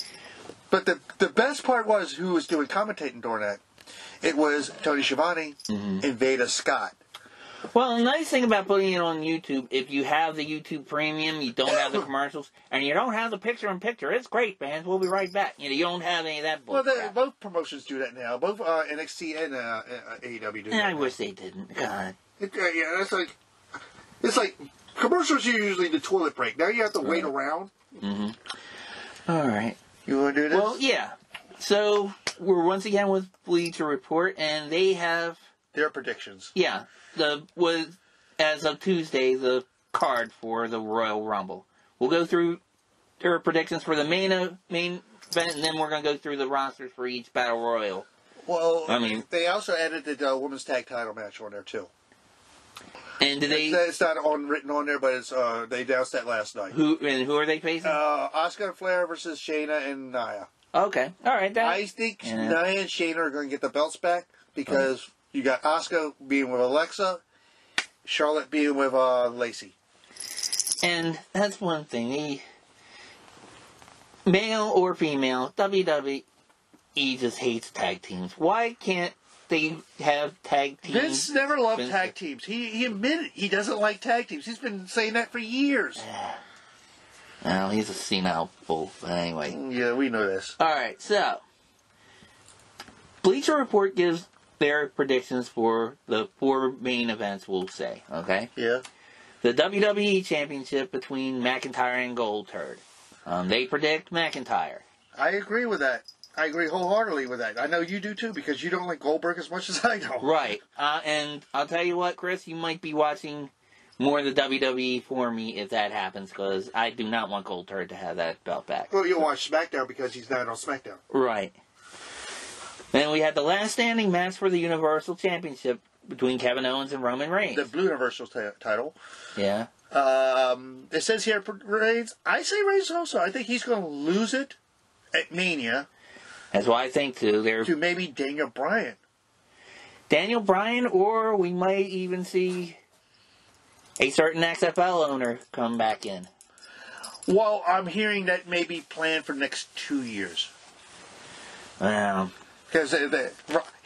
But the the best part was who was doing commentating during that. It was Tony Schiavone mm-hmm. and Veda Scott. Well, the nice thing about putting it on YouTube, if you have the YouTube Premium, you don't have the commercials, and you don't have the picture-in-picture, it's great, fans. We'll be right back. You know, you don't have any of that Well, bull they, crap. both promotions do that now. Both uh, NXT and uh, uh, AEW do And that. I now. wish they didn't. God. It, uh, yeah, that's like it's like commercials are usually the toilet break. Now you have to wait around. Mm-hmm. All right. You want to do this? Well, yeah. So we're once again with Bleacher Report, and they have, Their predictions. yeah, the was as of Tuesday the card for the Royal Rumble. We'll go through their predictions for the main uh, main event, and then we're gonna go through the rosters for each battle royal. Well, I mean- they also added the uh, women's tag title match on there too. And they It's, it's not on written on there, but it's uh, they announced that last night. who and who are they facing? Uh, Asuka Flair versus Shayna and Nia. okay, all right. That, I think Yeah. Nia and Shayna are going to get the belts back because you got Asuka being with Alexa, Charlotte being with uh, Lacey. And that's one thing. The male or female, WWE just hates tag teams. Why can't they have tag teams? Vince never loved Vince- tag teams. He he admitted he doesn't like tag teams. He's been saying that for years. Well, he's a senile fool. But anyway. Yeah, we know this. All right, so Bleacher Report gives their predictions for the four main events. We'll say, okay, Yeah. the WWE Championship between McIntyre and Goldberg. Um, they predict McIntyre. I agree with that. I agree wholeheartedly with that. I know you do too because you don't like Goldberg as much as I do. Right. Uh, and I'll tell you what, Chris, you might be watching more of the WWE for me if that happens, because I do not want Goldberg to have that belt back. Well, you'll watch SmackDown because he's not on SmackDown. Right. Then we had the last standing match for the Universal Championship between Kevin Owens and Roman Reigns. The Blue Universal t- title. yeah. Um, it says here Reigns. I say Reigns also. I think he's going to lose it at Mania That's what I think too. They're to maybe Daniel Bryan. Daniel Bryan, or we might even see a certain XFL owner come back in. Well, I'm hearing that may be planned for next two years Um, because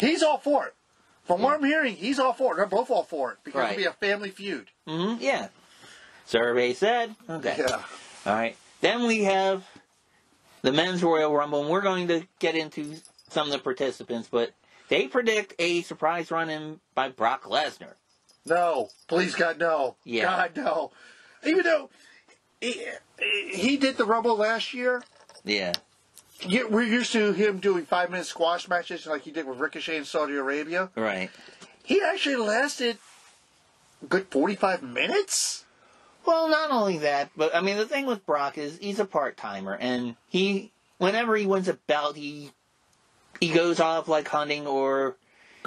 he's all for it. From what I'm hearing, he's all for it. They're both all for it because Right. it'll be a family feud. hmm yeah. Survey said. Okay. Yeah. All right. Then we have the men's Royal Rumble, and we're going to get into some of the participants, but they predict a surprise run in by Brock Lesnar. No, please God, no. Yeah. God, no. Even though he, he did the Rumble last year, Yeah. You- we're used to him doing five minute squash matches like he did with Ricochet in Saudi Arabia. Right. He actually lasted a good 45 minutes? Well, not only that, but I mean, the thing with Brock is he's a part timer, and he, whenever he wins a belt, he he goes off like hunting or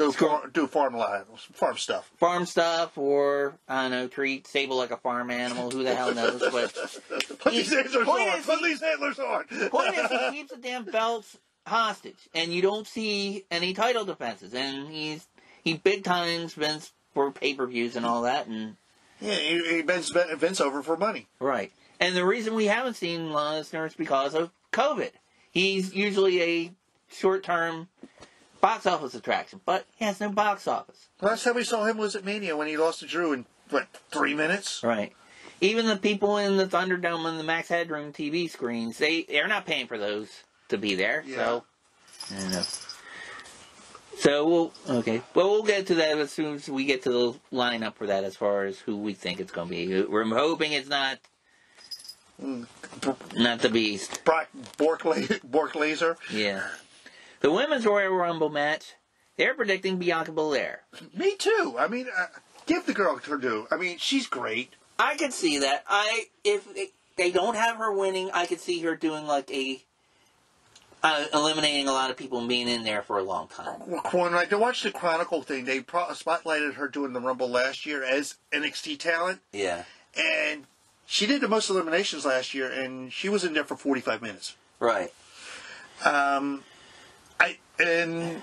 Go Sure. far, do farm lives, farm stuff. farm stuff, or I don't know, treat stable like a farm animal. Who the hell knows? But Put He- these antlers on. is Put he- these antlers on. point is, he keeps the damn belts hostage, and you don't see any title defenses. And he's he big times Vince for pay per views and all that, and yeah, he, he bends Vince over for money. right. And the reason we haven't seen Lesnar is because of COVID. He's usually a short term box office attraction, but he has no box office. Last time we saw him was at Mania when he lost to Drew in, what, three minutes? Right. Even the people in the Thunderdome and the Max Headroom TV screens, they they're not paying for those to be there. So, Yeah. you know. So we'll okay. Well, we'll get to that as soon as we get to the lineup for that, as far as who we think it's going to be. We're hoping it's not hmm. not the Beast. Brock Bork, Bork Laser. Yeah. The women's Royal Rumble match. They're predicting Bianca Belair. Me too. I mean, uh, give the girl her due. I mean, she's great. I could see that. I if they- don't have her winning, I could see her doing like a uh, eliminating a lot of people and being in there for a long time. When I watched the Chronicle thing, they pro- spotlighted her doing the Rumble last year as NXT talent, Yeah. and she did the most eliminations last year, and she was in there for 45 minutes. Right. Um, and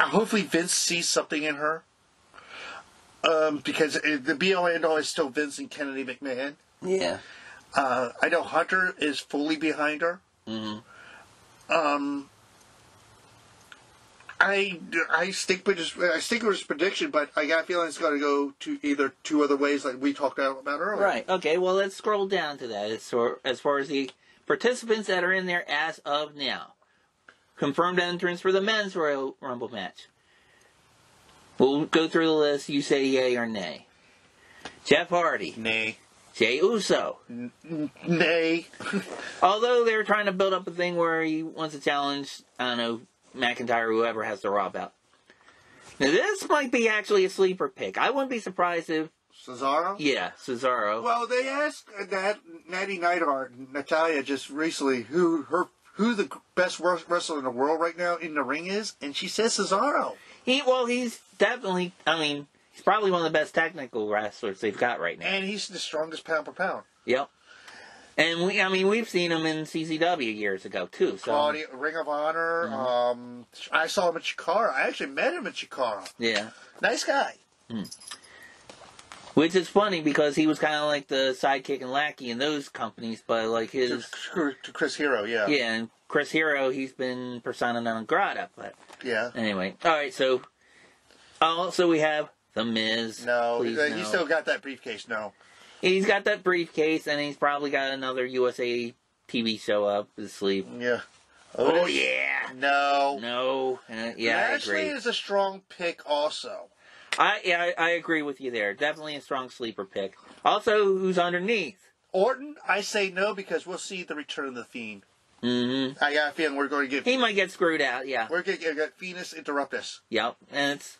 hopefully Vince sees something in her. Um, because the be all end all is still Vince and Kennedy McMahon. Yeah. Uh, I know Hunter is fully behind her. hmm Um, I I stick with his I stick with his prediction, but I got a feeling it's going to go to either two other ways, like we talked about earlier. Right. Okay. Well, let's scroll down to that. As far, as far as the participants that are in there as of now, confirmed entrance for the men's Royal Rumble match. We'll go through the list. You say yay or nay. Jeff Hardy, Nay, Jey Uso. nay. Although they're trying to build up a thing where he wants to challenge, I don't know, McIntyre, or whoever has the Raw belt. Now this might be actually a sleeper pick. I wouldn't be surprised if, Cesaro. yeah, Cesaro. Well, they asked that Natty Neidhart, Natalya, just recently who her who the best wrestler in the world right now in the ring is, and she says Cesaro. He well, he's definitely. I mean, he's probably one of the best technical wrestlers they've got right now. And he's the strongest pound per pound. Yep. And we, I mean, we've seen him in CCW years ago too. So Claudio, Ring of Honor. Um, I saw him at Chikara. I actually met him at Chikara. yeah, Nice guy. Which is funny because he was kind of like the sidekick and lackey in those companies, but like his to Chris Hero, yeah. yeah, and Chris Hero, he's been persona non grata. But Yeah. anyway, all right. So also we have the Miz. No, Please, uh, no. he still got that briefcase. No. He's got that briefcase, and he's probably got another USA TV show up his sleeve. Yeah. Oh yeah. No. No. Uh, yeah, Lashley is a strong pick, also. I yeah, I, I agree with you there. Definitely a strong sleeper pick. Also, who's underneath? Orton, I say no because we'll see the return of the Fiend. Mm-hmm. I got a feeling we're going to get He might get screwed out. Yeah. we're going to get Venus Interruptus. Yep. And it's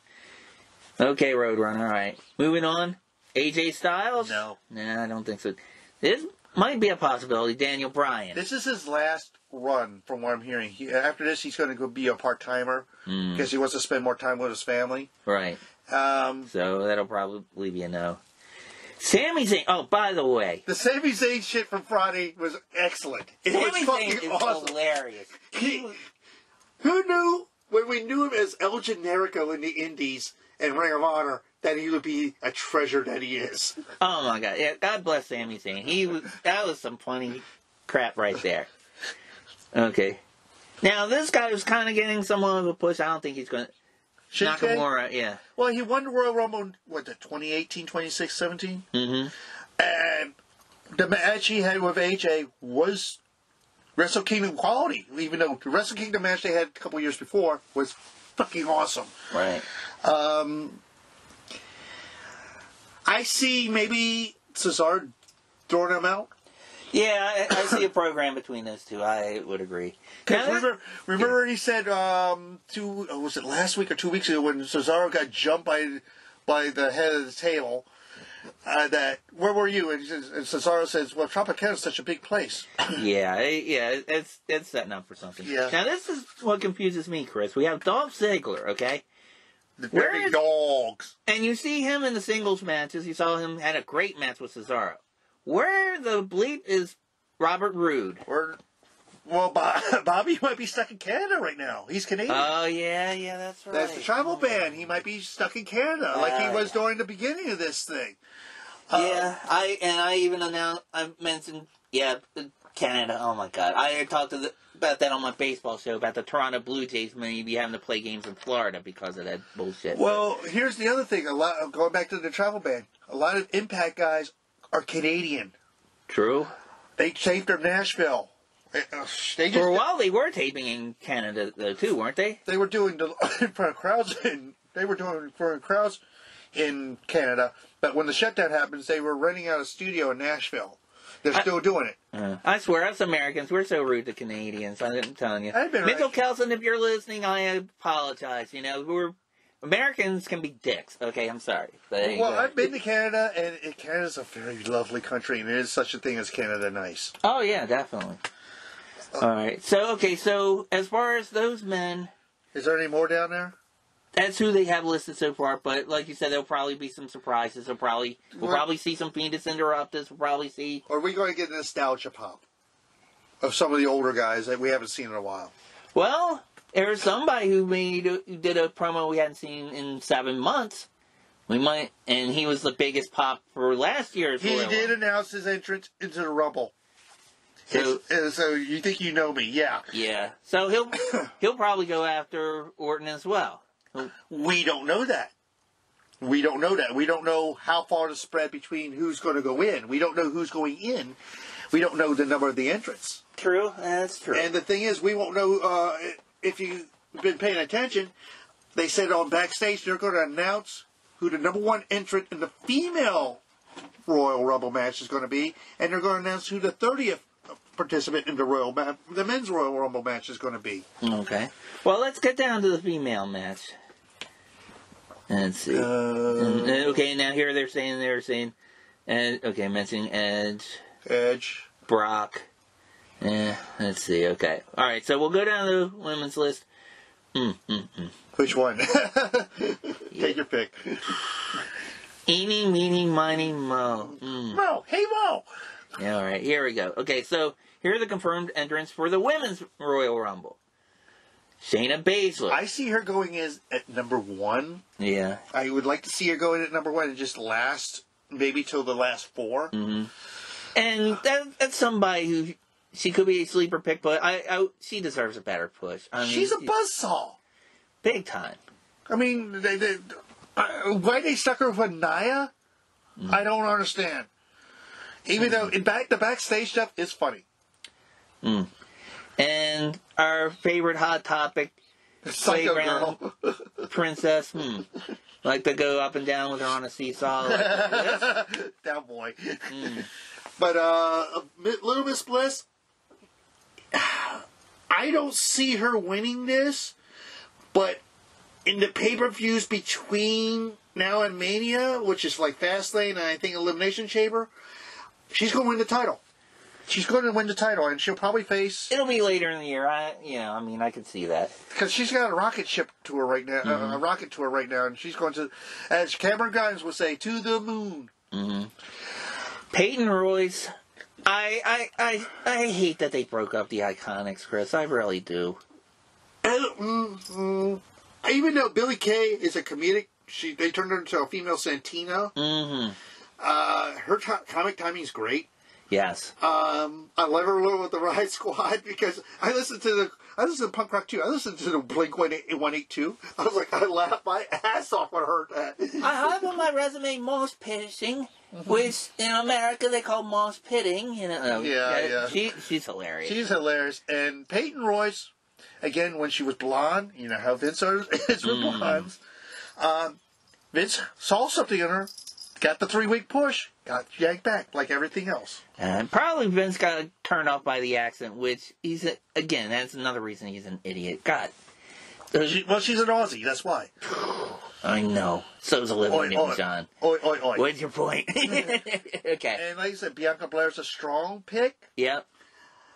okay. Roadrunner. All right. Moving on. AJ Styles. No. Nah, I don't think so. This might be a possibility. Daniel Bryan. This is his last run, from what I'm hearing. He, after this, he's going to go be a part timer Mm, because he wants to spend more time with his family. right. Um, So that'll probably be a no. Sami Zayn. Oh, by the way, the Sami Zayn shit from Friday was excellent. It was Sami Zayn is awesome. hilarious. He, who knew when we knew him as El Generico in the Indies and Ring of Honor that he would be a treasure that he is? Oh my god! Yeah, God bless Sami Zayn. He was that was some funny crap right there. Okay, now this guy was kind of getting somewhat of a push. I don't think he's going to Shinsuke? Nakamura. Yeah. Well, he won the Royal Rumble, what, the 2018, 26, 17? Mm-hmm. And the match he had with AJ was Wrestle Kingdom quality, even though the Wrestle Kingdom match they had a couple years before was fucking awesome. Right. Um, I see maybe Cesar throwing him out. Yeah, I, I see a program between those two. I would agree. 'Cause Now, remember, remember he said um, two uh, was it last week or two weeks ago when Cesaro got jumped by by the head of the table. Uh, that where were you? And, says, and Cesaro says, "Well, Tropicana is such a big place." yeah, yeah, it's it's setting up for something. Yeah. Now this is what confuses me, Chris. We have Dolph Ziggler, okay, The Where dirty is- dogs. and you see him in the singles matches. You saw him had a great match with Cesaro. Where the bleep is Robert Roode? Or, well, Bob, Bobby might be stuck in Canada right now. He's Canadian. Oh yeah, yeah, that's right. That's the travel ban. He might be stuck in Canada, like he was during the beginning of this thing. Uh, Yeah, I and I even announced I mentioned yeah Canada. Oh my god, I talked to the, about that on my baseball show about the Toronto Blue Jays maybe having to play games in Florida because of that bullshit. Well, here's the other thing. A lot going back to the travel ban. A lot of Impact guys are Canadian. true. They taped their Nashville, Uh, They just For a while, they were taping in Canada though too, weren't they? they were doing the in front of crowds and they were doing in front of crowds in Canada. But when the shutdown happens, they were renting out a studio in Nashville. They're I- still doing it. Uh, I swear, us Americans, we're so rude to Canadians. I'm telling you. I've been Mitchell right. Kelson, if you're listening, I apologize. You know, we're Americans can be dicks. Okay, I'm sorry. Well. I've been to Canada, and it, Canada's a very lovely country, and there is such a thing as Canada nice. Oh yeah, definitely. Uh, All right. So okay. So as far as those men, Is there any more down there? that's who they have listed so far. But like you said, there'll probably be some surprises. We'll probably we'll Right. probably see some Phoenix Interruptus. We'll probably see. Are we going to get a nostalgia pop of some of the older guys that we haven't seen in a while? Well, there's somebody who made who did a promo we hadn't seen in seven months. We might, and he was the biggest pop for last year's. He Royal did Rumble. announce his entrance into the Rumble. So Uh, so you think you know me? Yeah. yeah, so he'll he'll probably go after Orton as well. He'll- We don't know that. We don't know that. We don't know how far to spread between who's going to go in. We don't know who's going in. We don't know the number of the entrants. True, that's true. And the thing is, we won't know uh, if you've been paying attention. They said on backstage they're going to announce who the number one entrant in the female Royal Rumble match is going to be, and they're going to announce who the thirtieth participant in the Royal Ma- the men's Royal Rumble match is going to be. Okay. Well, let's get down to the female match. Let's see. Uh, And, uh, okay, now here they're saying they're saying, and okay, mentioning Edge, Edge. Brock. Eh, let's see. Okay, all right. So we'll go down the women's list. Which one? Take your pick. Eeny, meeny, miny, mo. Mm. Mo, hey Mo. Yeah, all right. Here we go. Okay, so here are the confirmed entrants for the women's Royal Rumble. Shayna Baszler. I see her going as at number one. yeah. I would like to see her going at number one and just last maybe till the last 4 And that, that's somebody who she could be a sleeper pick, but I, I she deserves a better push. I mean, She's a buzzsaw. big time. I mean, they, they, uh, why they stuck her with Nia? I don't understand. Even though in back the backstage stuff is funny. And our favorite hot topic, Playground. Princess, hmm, like to go up and down with her on a seesaw. Like. Down boy. But uh, Little Miss Bliss, I don't see her winning this, but in the pay per views between now and Mania, which is like Fastlane and I think Elimination Chamber, she's going to win the title. She's going to win the title, and she'll probably face It'll be later in the year. I, know, I mean, I could see that. because she's got a rocket ship tour right now, uh, a rocket tour right now, and she's going to, as Cameron Grimes would say, to the moon. Peyton Royce. I, I, I, I hate that they broke up the Iconics, Chris. I really do. Mm, mm, even though Billie Kay is a comedic, she they turned her into a female Santina. Mm-hmm. Uh, her t- comic timing is great. Yes. Um, I love her little with the Riott Squad because I listened to the I listened to punk rock too. I listened to the Blink One Eight Two. I was like, I laughed my ass off when I heard that. I have on my resume moss pitching, which in America they call moss pitting. You know. Yeah, yeah. She, she's hilarious. She's hilarious. And Peyton Royce, again, when she was blonde, you know how Vince is with blondes. Um, Vince saw something in her, got the three week push, got yanked back like everything else. And probably Vince got turned off by the accent, which he's a, again. That's another reason he's an idiot. God, She, well, she's an Aussie, that's why. I know. So's Olivia Oi, oi. Newton-John. Oi, oi, oi. What's your point? okay. And like I said, Bianca Belair's a strong pick. Yep.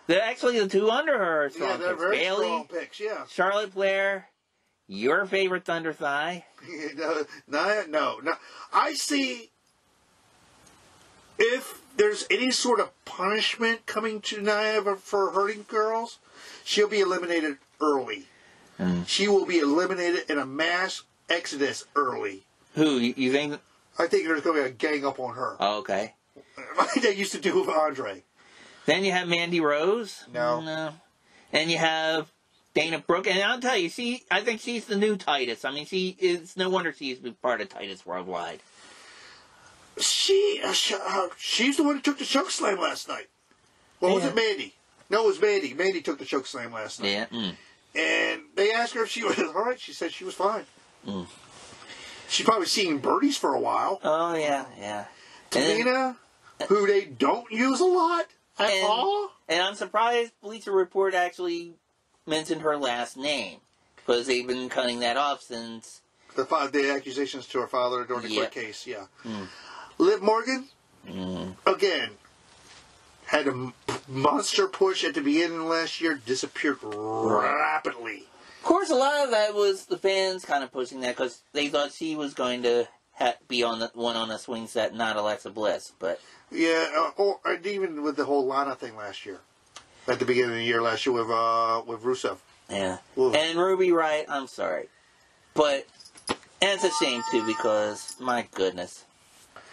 They're actually the two under her are strong yeah, they're picks. very Bayley, strong picks. Yeah. Charlotte Blair, your favorite Thunder Thigh. no, no, no. I see if there's any sort of punishment coming to Nia for hurting girls, she'll be eliminated early. Hmm. She will be eliminated in a mass exodus early. Who you, think? I think there's going to be a gang up on her, Oh, okay. like they used to do with Andre. Then you have Mandy Rose. No. No. And you have Dana Brooke, and I'll tell you, she. I think she's the new Titus. I mean, she is. No wonder she's be part of Titus Worldwide. She, uh, uh, she's the one who took the choke slam last night. What was it, Mandy? No, it was Mandy. Mandy took the choke slam last night. Yeah. Mm. And they asked her if she was all right. She said she was fine. Mm. She's probably seeing birdies for a while. Oh yeah, yeah. And, then- who they don't use a lot at And- all. and I'm surprised Bleacher Report actually mentioned her last name because they've been cutting that off since. The, the accusations to her father during the Yeah. court case, yeah. Liv Morgan, Mm. again, had a monster push at the beginning of last year, disappeared rapidly. Of course, a lot of that was the fans kind of pushing that because they thought she was going to ha- be on the one on the swing set, not Alexa Bliss. But Yeah, uh, or, and even with the whole Lana thing last year, at the beginning of the year last year with uh, with Rusev. yeah, Oof. and Ruby Riott, I'm sorry, but and it's a shame too because my goodness,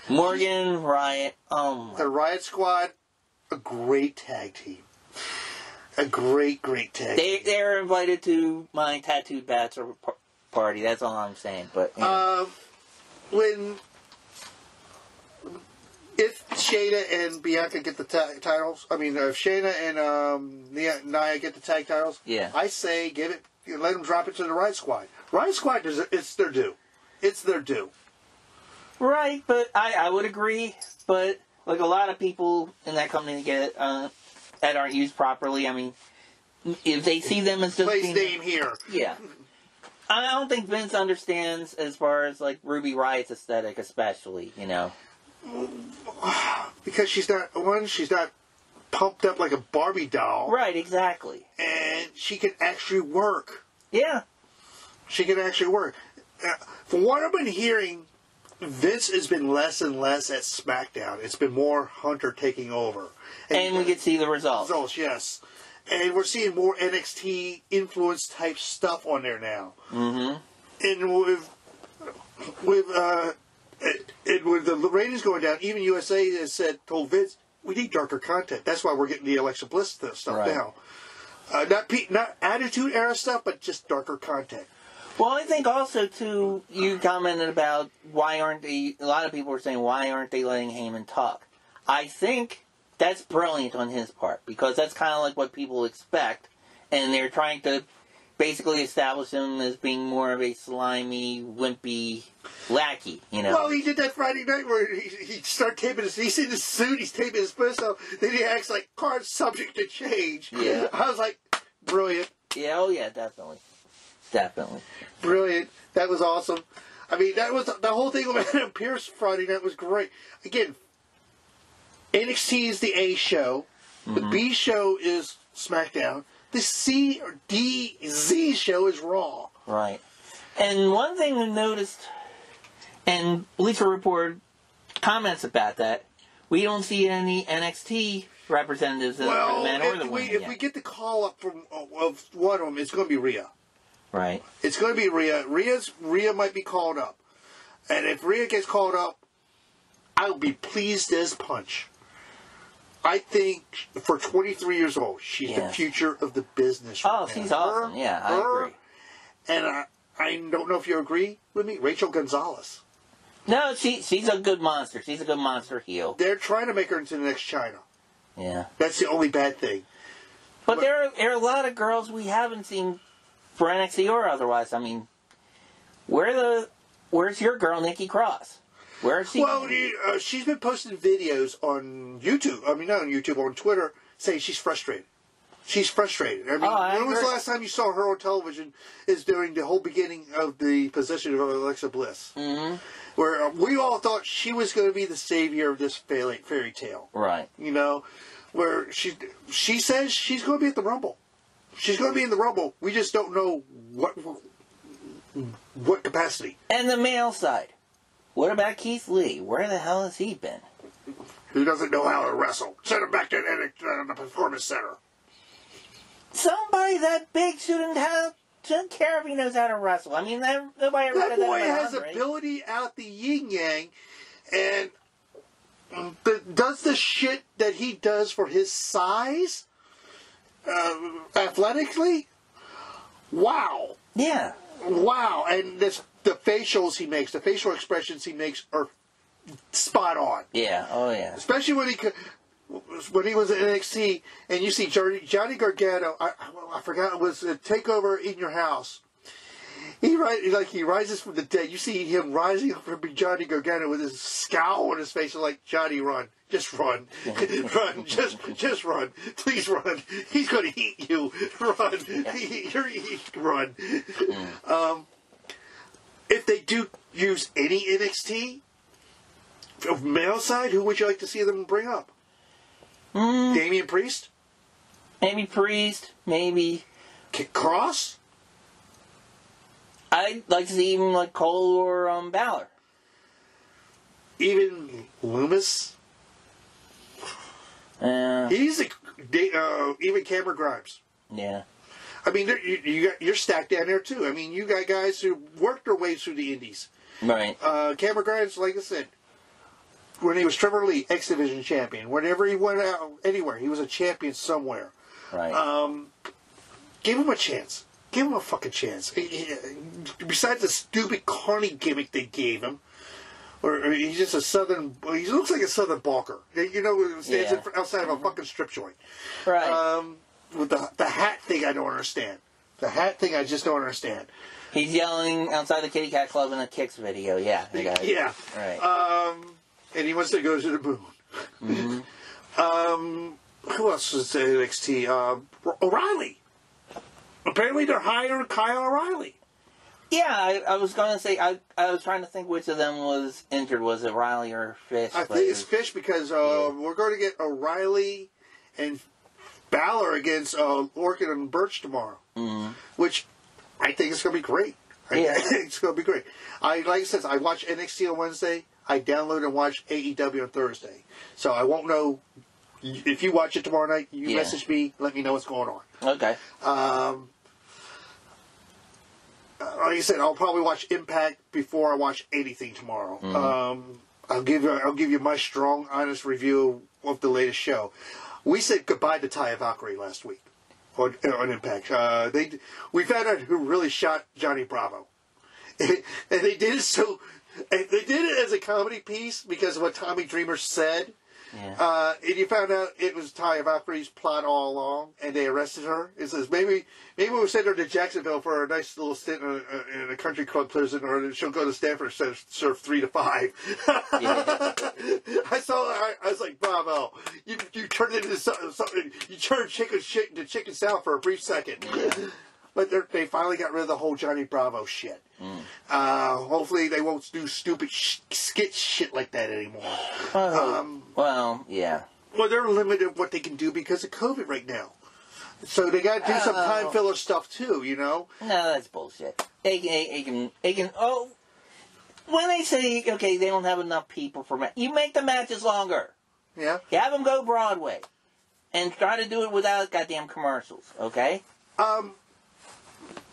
Morgan Riott, oh The Riott Squad, a great tag team, a great great tag. They they're invited to my tattooed bachelor par- party. That's all I'm saying. But you know, Um, when if Shayna and Bianca get the titles, I mean, if Shayna and um, Nia, Nia get the tag titles, Yeah. I say give it, let them drop it to the Riott Squad. Riott Squad, does it's their due. It's their due. Right, but I I would agree. But like a lot of people in that company get uh, that aren't used properly. I mean, if they see them as just Place being, name here. yeah. I don't think Vince understands as far as like Ruby Riott's aesthetic, especially. You know, Because she's not, one, she's not pumped up like a Barbie doll, right? Exactly. and she can actually work. Yeah. She can actually work. Uh, from what I've been hearing, Vince has been less and less at SmackDown. It's been more Hunter taking over. And we can see the results. results, yes. And we're seeing more NXT influence type stuff on there now. Mm-hmm. And with with uh, it, it, with the ratings going down, even USA has said told Vince we need darker content. That's why we're getting the Alexa Bliss stuff Right. now. Uh, not P- not attitude era stuff, but just darker content. Well, I think also too, you commented about why aren't they? A lot of people were saying why aren't they letting Heyman talk? I think that's brilliant on his part because that's kind of like what people expect, and they're trying to basically establish him as being more of a slimy, wimpy lackey. You know? Well, he did that Friday night where he, he started taping his. He's in his suit. He's taping his pistol. Then he acts like card subject to change. Yeah. I was like, brilliant, yeah. Oh yeah. Definitely. Definitely. brilliant. That was awesome. I mean, that was the whole thing with Adam Pearce Friday night was great. Again, NXT is the A show. The mm-hmm. B show is SmackDown. The C or D Z show is Raw. Right. And one thing I noticed, and Bleacher Report comments about that, we don't see any NXT representatives for the Well, men or the if we women if yet. we get the call up from of one of them, it's going to be Rhea. Right. It's going to be Rhea. Rhea's Rhea might be called up, and if Rhea gets called up, I will be pleased as punch. I think for 23 years old, she's the future of the business. Oh, right now. she's awesome. Her- Yeah, I her- agree. And I, I don't know if you agree with me, Raquel Gonzalez. No, she she's a good monster. She's a good monster heel. They're trying to make her into the next Chyna. Yeah. That's the only bad thing. But there are, there are a lot of girls we haven't seen for NXT or otherwise. I mean, where the where's your girl Nikki Cross? Where is she? Well, you- uh, she's been posting videos on YouTube. I mean, not on YouTube, on Twitter, saying she's frustrated. She's frustrated. I mean, Oh, I when was the last time you saw her on television? Is during the whole beginning of the position of Alexa Bliss, hmm where uh, we all thought she was going to be the savior of this fairy, fairy tale. Right. You know, where she she says she's going to be at the Rumble. She's going to be in the Rumble. We just don't know what what capacity. And the male side. What about Keith Lee? Where the hell has he been? Who doesn't know how to wrestle? Send him back to uh, the performance center. Somebody that big shouldn't have shouldn't care if he knows how to wrestle. I mean, that, nobody ever That said that boy has Andre. ability out the yin yang, and the, does the shit that he does for his size, uh, athletically. Wow, Yeah. wow, and this the facials he makes, the facial expressions he makes are spot on. Yeah. Oh yeah. Especially when he, when he was at NXT, and you see Johnny, Johnny Gargano. I, I forgot it was a takeover in your house. He like he rises from the dead. You see him rising up from Johnny Gargano with his scowl on his face, like Johnny, run, just run, run, just just run, please run. He's going to eat you. Run, You're, run. Um, if they do use any NXT of male side, who would you like to see them bring up? Mm, Damian Priest, maybe Priest, maybe. K- Cross. I'd like to see even like Cole or um, Balor. even Lumis. Uh, He's a, they, uh, even Cameron Grimes. yeah. I mean, you, you got, you're stacked down there too. I mean, you got guys who worked their way through the Indies. Right. Uh, Cameron Grimes, like I said, when he was Trevor Lee, X Division champion, whenever he went out anywhere, he was a champion somewhere. Right. Um, give him a chance. Give him a fucking chance. Besides the stupid Carney gimmick they gave him, or, or he's just a southern. He looks like a southern balker. You know, stands Yeah. outside of a fucking strip joint. right. Um, with the the hat thing, I don't understand. The hat thing, I just don't understand. He's yelling outside the Kitty Cat Club in a Kicks video. Yeah. I got it. Yeah. Right. Um, and he wants to go to the moon. Mm-hmm. um, who else was at NXT? Uh, O'Reilly. Apparently, they're hiring Kyle O'Reilly. Yeah. I, I was going to say I I was trying to think which of them was injured. Was it Riley or Fish? I think it's Fish because uh, we're going to get O'Reilly and Balor against uh, Lorcan and Burch tomorrow, Mhm. which I think is going to be great. I Yeah. think it's going to be great. I like I said, I watch NXT on Wednesday. I download and watch AEW on Thursday, so I won't know if you watch it tomorrow night. You Yeah. message me, let me know what's going on. Okay. Um, like I said, I'll probably watch Impact before I watch anything tomorrow. Um, I'll give you I'll give you my strong, honest review of the latest show. We said goodbye to Taya Valkyrie last week on, on Impact. Uh, they we found out who really shot Johnny Bravo, and they did it so. And they did it as a comedy piece because of what Tommy Dreamer said. Yeah. Uh, and you found out it was Taya Valkyrie's plot all along, and they arrested her. It says maybe maybe we'll send her to Jacksonville for a nice little stint in a, in a country club prison, or she'll go to Stanford and serve, three to five. Yeah. I saw. I, I was like, bravo! You you turned it into something. something you turned chicken shit into chicken salad for a brief second. But they're- they finally got rid of the whole Johnny Bravo shit. Uh, hopefully, they won't do stupid sh- skit shit like that anymore. Um, well, yeah. well, they're limited what they can do because of COVID right now. So they got to do some time Oh. filler stuff too, you know. No, that's bullshit. They, they, they can, they can, oh, when they say, okay, they don't have enough people for match, you make the matches longer. Yeah. You have them go Broadway. And try to do it without goddamn commercials, okay? Um,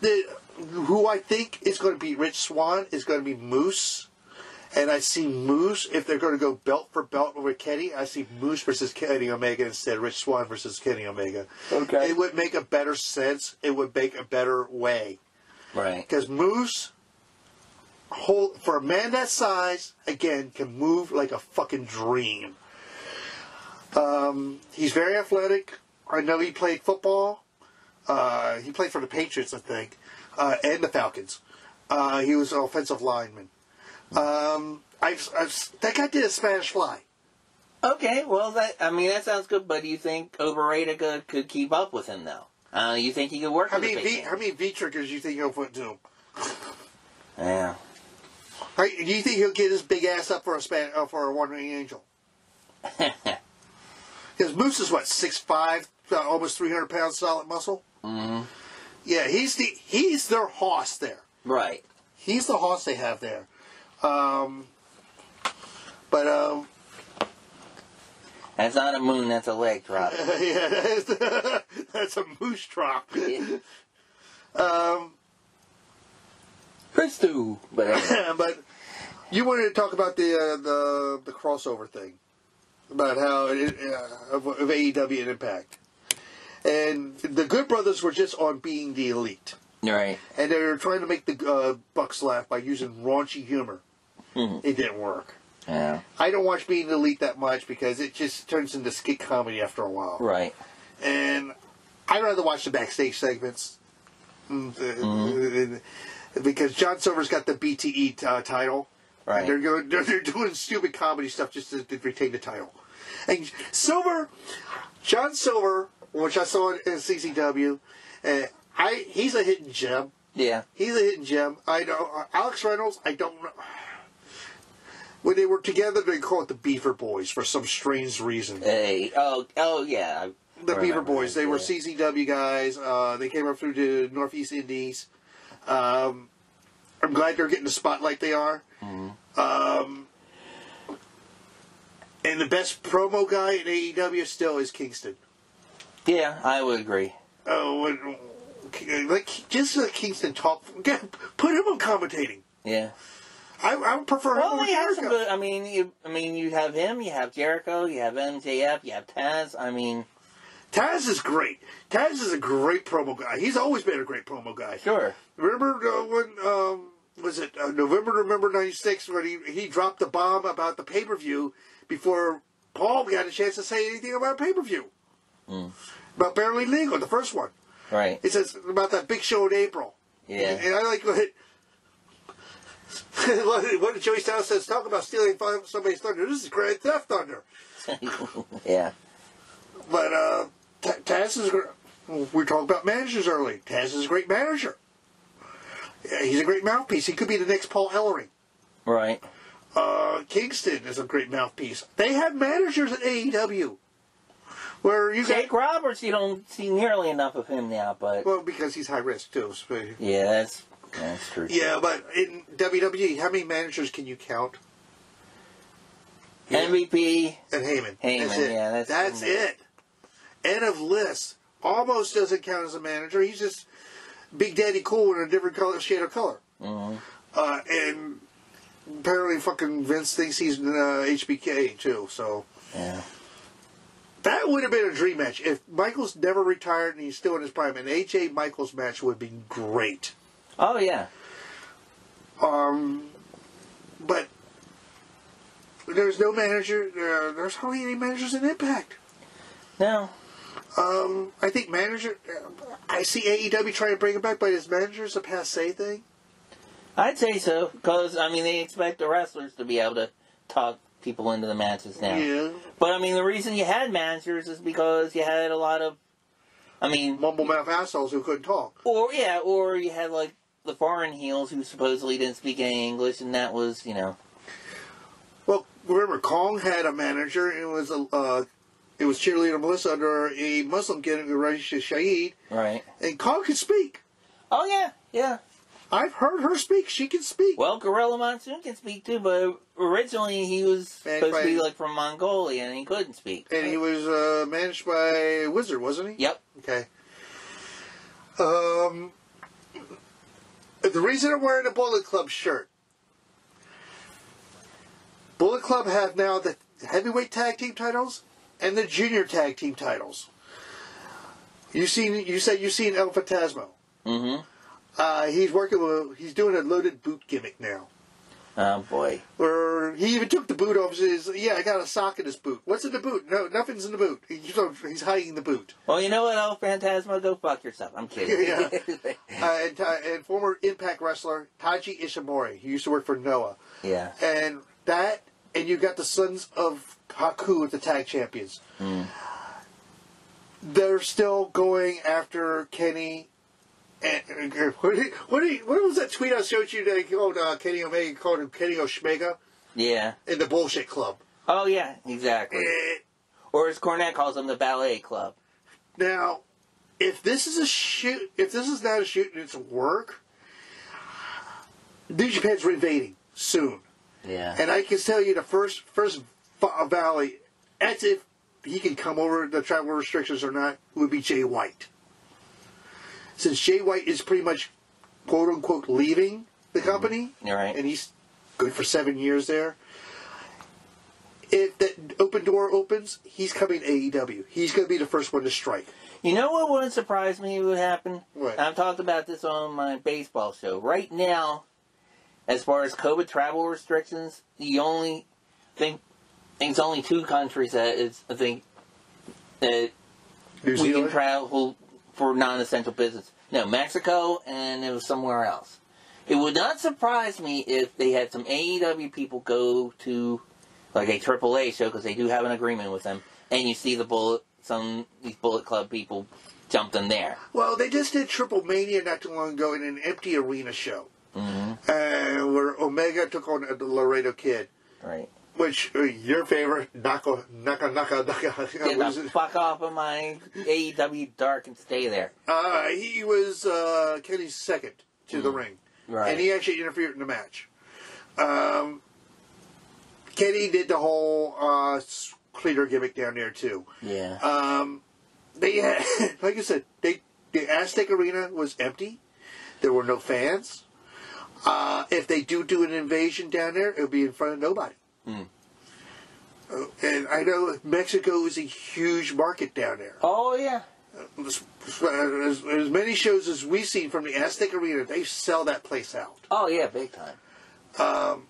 the who I think is going to be Rich Swann is going to be Moose, and I see Moose if they're going to go belt for belt with Kenny. I see Moose versus Kenny Omega instead of Rich Swann versus Kenny Omega. Okay. It would make a better sense. It would make a better way Right. because Moose. Hold, for a man that size, again, can move like a fucking dream. Um, he's very athletic. I know he played football. Uh, he played for the Patriots, I think, uh, and the Falcons. Uh, he was an offensive lineman. Um, I've, I've, that guy did a Spanish fly. Okay, well, that, I mean, that sounds good, but do you think Overrated could, could keep up with him, though? Uh, you think he could work How with many v, how many V triggers do you think he'll put to him? Yeah. How- Do you think he'll get his big ass up for a span, uh, for a One-Winged Angel? Because Moose is what six five, uh, almost three hundred pounds solid muscle. Hmm Yeah, he's the he's their hoss there. Right. He's the hoss they have there. Um, but um, That's not a moon, that's a leg drop. yeah, that's, that's a moose drop. Yeah. Um, Christo! But but you wanted to talk about the uh, the the crossover thing about how it, uh, of, of AEW and Impact, and the Good Brothers were just on being the elite, right. and they were trying to make the uh, Bucks laugh by using raunchy humor. Mhm. It didn't work. Yeah. I don't watch Being the Elite that much because it just turns into skit comedy after a while. Right. And I'd rather watch the backstage segments. Mm, uh, Because John Silver's got the BTE uh, title. Right. And they're, going, they're, they're doing stupid comedy stuff just to, to retain the title. And Silver, John Silver, which I saw in, in CCW, uh, I he's a hidden gem. Yeah. He's a hidden gem. I know uh, Alex Reynolds. I don't know. When they were together, they called it the Beaver Boys for some strange reason. Hey. Oh. Oh yeah. I The Beaver Boys. that, They were yeah. CCW guys. Uh, they came up through the Northeast Indies. Um, I'm glad they're getting the spotlight they are. Mm-hmm. Um, and the best promo guy in AEW still is Kingston. Yeah, I would agree. Oh, like just let Kingston talk. Get, put him on commentating. Yeah. I, I would prefer him Well, over they have some good. I mean, you. I mean, you have him. You have Jericho. You have MJF. You have Taz. I mean, Taz is great. Taz is a great promo guy. He's always been a great promo guy. sure. Remember uh, when um, was it uh, November? November '96 when he he dropped the bomb about the pay per view before Paul got a chance to say anything about pay per view about barely legal, the first one. Right. It says about that big show in April. Yeah. And I like what. what what Joey Styles says, talk about stealing somebody's thunder. This is Grand Theft Thunder. yeah. But uh, Taz is. We were talking about managers early. Taz is a great manager. Yeah, he's a great mouthpiece. He could be the next Paul Ellering. Right. Uh, Kingston is a great mouthpiece. They have managers at AEW where you Jake got Roberts, you don't see nearly enough of him now, but well because he's high risk too. so- yeah, that's that's true. Yeah, but in WWE, how many managers can you count? MVP. And Heyman. Heyman, That's it. yeah, that's- that's it. End of list. Almost doesn't count as a manager. He's just Big Daddy Cool in a different color, shade of color. Mhm. Uh, and apparently, fucking Vince thinks he's in uh, HBK too. So Yeah. That would have been a dream match if Michaels never retired and he's still in his prime. An AJ Michaels match would be great. Oh yeah. Um, but there's no manager. Uh, there's hardly any managers in Impact. No. Um, I think manager. I see AEW trying to bring it back, but is managers a passe thing? I'd say so because I mean they expect the wrestlers to be able to talk people into the matches now. Yeah. But I mean the reason you had managers is because you had a lot of, I mean, Mumble mouth assholes who couldn't talk. or yeah, or you had like the foreign heels who supposedly didn't speak any English, and that was you know Well, remember Kong had a manager. It was a. Uh, it was cheerleader Melissa under a Muslim kid, Raisha Saeed, right. and Kong could speak. Oh yeah, yeah. I've heard her speak. She can speak. Well, Gorilla Monsoon can speak too, but originally he was supposed to be like from Mongolia, and he couldn't speak. and he was uh, managed by Wizard, wasn't he? Yep. Okay. Um, the reason I'm wearing a Bullet Club shirt. Bullet Club have now the heavyweight tag team titles and the junior tag team titles. You seen? You said you seen El Fantasmo. Mm-hmm. Uh, he's working with. He's doing a loaded boot gimmick now. Oh boy. Or he even took the boot off. Says, "Yeah, I got a sock in his boot. What's in the boot? No, nothing's in the boot. He's, he's hiding the boot." Well, you know what, El Phantasmo, Go fuck yourself. I'm kidding. Yeah. uh, and, uh, and former Impact wrestler Taiji Ishimori. He used to work for Noah. yeah. And that, and you got the Sons of Haku with the tag champions. They're still going after Kenny. And, what, did- what, did- what was that tweet I showed you that called uh, Kenny Omega called him Kenny Oshmega Yeah. in the Bullshit Club? Oh yeah, exactly. Or as Cornette calls him, the ballet club. Now, if this is a shoot, if this is not a shoot and it's work, New Japan's invading soon. Yeah. And I can tell you the first first Va- Valley, that's if he can come over the travel restrictions or not, would be Jay White. Since Jay White is pretty much quote unquote leaving the mm-hmm. company, You're right. and he's good for seven years there. If that open door opens, he's coming to AEW. He's going to be the first one to strike. You know what wouldn't surprise me would happen? What? I've talked about this on my baseball show. Right now, as far as COVID travel restrictions, the only thing, it's only two countries that is I think that New we can travel for non-essential business. No, Mexico and it was somewhere else. It would not surprise me if they had some AEW people go to like a AAA show because they do have an agreement with them, and you see the bullet some these Bullet Club people jumped in there. Well, they just did Triplemania not too long ago in an empty arena show, hmm uh, where Omega took on the Laredo Kid, Right. Which uh, your favorite Naka Naka Naka Naka. Get the fuck off of my AEW dark and stay there. Uh, he was uh, Kenny's second to the ring, Right. and he actually interfered in the match. Um, Kenny did the whole uh, cleaner gimmick down there too. yeah. Um, they had, like I said, they the Aztec Arena was empty. There were no fans. Uh, if they do do an invasion down there, it'll be in front of nobody. Hmm. Uh, and I know Mexico is a huge market down there. oh yeah. As, as, as many shows as we've seen from the Aztec Arena, they sell that place out. Oh yeah, big time. Um,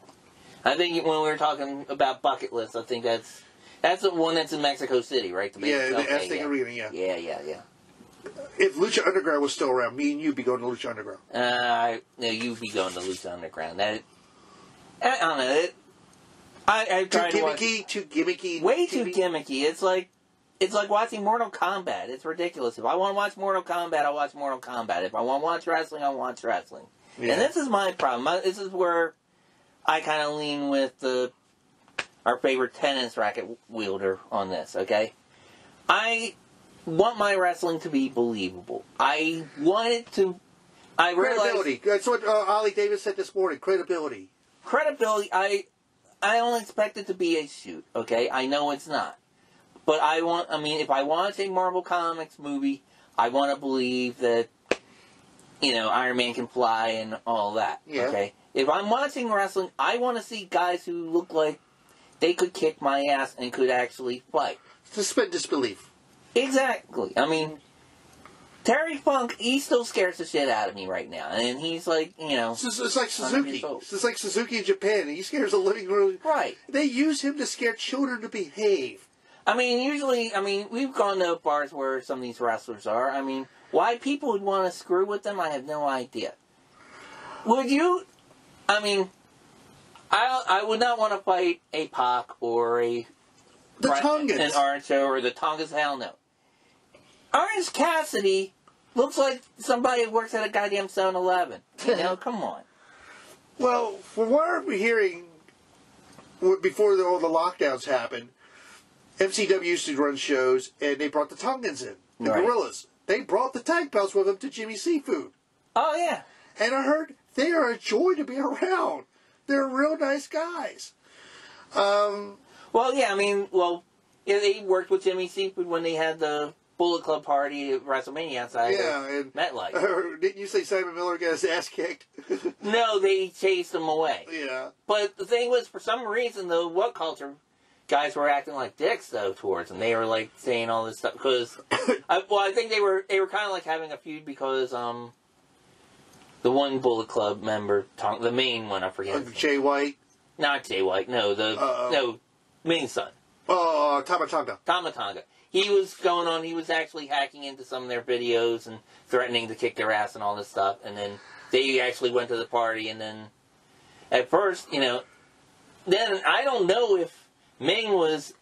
I think when we were talking about bucket lists, I think that's that's the one that's in Mexico City, right? The yeah, the Aztec yeah. Arena. Yeah. Yeah, yeah, yeah. If Lucha Underground was still around, me and you'd be going to Lucha Underground. Uh, no, you'd be going to Lucha Underground. That I, I don't know. It, I I Too tried to watch, gimmicky, too gimmicky. way too TV. gimmicky. It's like it's like watching Mortal Kombat. It's ridiculous. If I want to watch Mortal Kombat, I watch Mortal Kombat. If I want to watch wrestling, I watch wrestling. Yeah. And this is my problem. This is where I kind of lean with the our favorite tennis racket wielder on this. Okay, I want my wrestling to be believable. I want it to. I realize Credibility. That's what uh, Ollie Davis said this morning. Credibility. credibility. I I don't expect it to be a shoot. Okay, I know it's not, but I want. I mean, if I watch a Marvel Comics movie, I want to believe that you know Iron Man can fly and all that. Yeah. Okay, if I'm watching wrestling, I want to see guys who look like they could kick my ass and could actually fight. Suspend disbelief. Exactly. I mean. Terry Funk, he still scares the shit out of me right now, and he's like, you know, It's, it's like Suzuki. It's like Suzuki in Japan. He scares the living room. right. They use him to scare children to behave. I mean, usually, I mean, we've gone to bars where some of these wrestlers are. I mean, why people would want to screw with them, I have no idea. Would you? I mean, I I would not want to fight a Pac or a The Tongans. an Orange or the Tongas. Hell no. Orange Cassidy looks like somebody who works at a goddamn 7-Eleven. You know, come on. Well, from what I'm hearing, before the, all the lockdowns happened, MCW used to run shows, and they brought the Tongans in, the Right. Gorillas. They brought the tag belts with them to Jimmy Seafood. Oh yeah. And I heard they are a joy to be around. They're real nice guys. Um, Well, yeah, I mean, well, yeah, they worked with Jimmy Seafood when they had the Bullet Club party at WrestleMania outside yeah, and MetLife. didn't you say Simon Miller got his ass kicked? no, they chased him away. yeah. But the thing was, for some reason, the WhatCulture guys were acting like dicks though towards him. They were like saying all this stuff because, I, well, I think they were they were kind of like having a feud because um, the one Bullet Club member, Tom, the main one, I forget, name. Jay White. not Jay White, no, the Uh-oh. no main son. Oh, Tama Tonga. Tamatanga. He was going on. He was actually hacking into some of their videos and threatening to kick their ass and all this stuff. And then they actually went to the party. And then at first, you know, then I don't know if Meng was,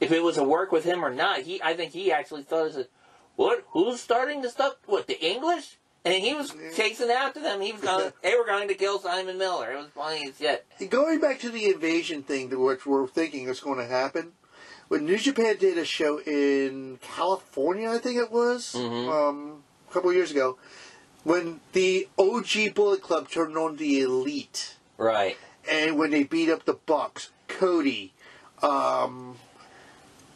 if it was a work with him or not. He, I think he actually thought it was, what? Who's starting the stuff? What the English? And he was chasing after them. He was going. they were going to kill Simon Miller. It was funny as shit. Going back to the invasion thing, to which we're thinking is going to happen, when New Japan did a show in California, I think it was, Mhm. um, a couple of years ago, when the OG Bullet Club turned on the Elite, Right. and when they beat up the Bucks, Cody, um,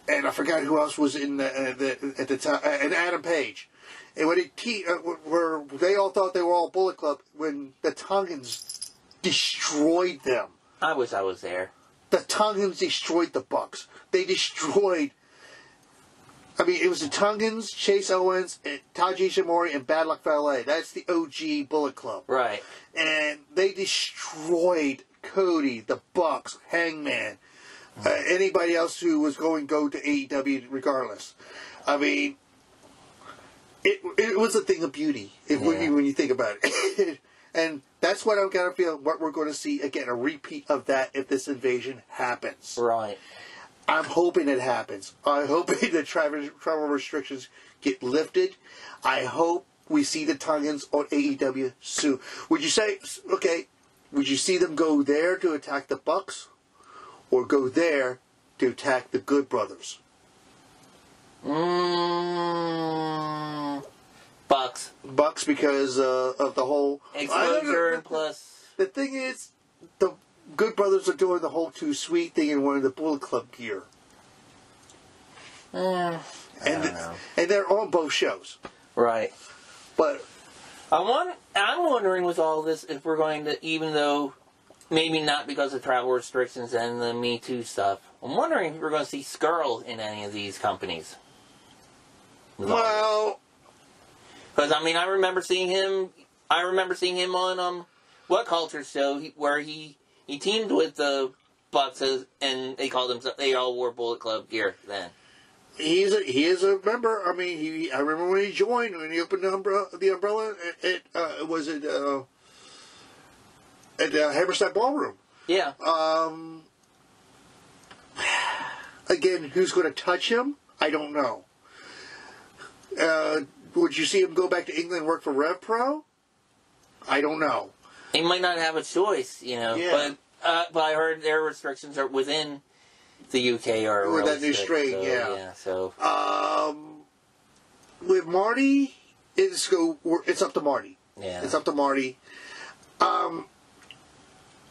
and I forgot who else was in the, uh, the at the time, uh, and Adam Page. And when it te- uh, where they all thought they were all Bullet Club, when the Tongans destroyed them. I wish I was there. The Tongans destroyed the Bucks. They destroyed. I mean, it was the Tongans, Chase Owens, and Taiji Ishimori, and Bad Luck Fale. That's the OG Bullet Club, Right. and they destroyed Cody, the Bucks, Hangman, Uh, anybody else who was going to go to AEW regardless. I mean, it it was a thing of beauty if, when, Yeah. you, when you think about it. and that's what I'm going to feel what we're going to see again a repeat of that if this invasion happens. Right. I'm hoping it happens. I'm hoping the travel travel restrictions get lifted. I hope we see the Tongans on AEW soon. Would you say okay? Would you see them go there to attack the Bucks, or go there to attack the Good Brothers? Mm, Bucks. Bucks because uh, of the whole I don't Exposure know. and plus. The thing is, the Good Brothers are doing the whole too sweet thing and of the Bullet Club gear, eh, I and don't know. and they're on both shows. Right. But I want, I'm wondering with all this if we're going to, even though maybe not because of travel restrictions and the Me Too stuff, I'm wondering if we're going to see Scurll in any of these companies. well, Because I mean, I remember seeing him. I remember seeing him on um, WhatCulture show he, where he he teamed with the Bucks and they called themselves. They all wore Bullet Club gear then. he's a, he is a member. I mean, he I remember when he joined when he opened the umbrella. The umbrella it, uh, was it uh, at uh, Hammerstein Ballroom. Yeah. Um, again, who's going to touch him? I don't know. Uh, would you see him go back to England and work for Rev Pro? I don't know. He might not have a choice, you know. Yeah. But uh, but I heard their restrictions are within the UK are With that new strain, so, yeah. So Um, with Marty, it's go. It's up to Marty. yeah. It's up to Marty. Um,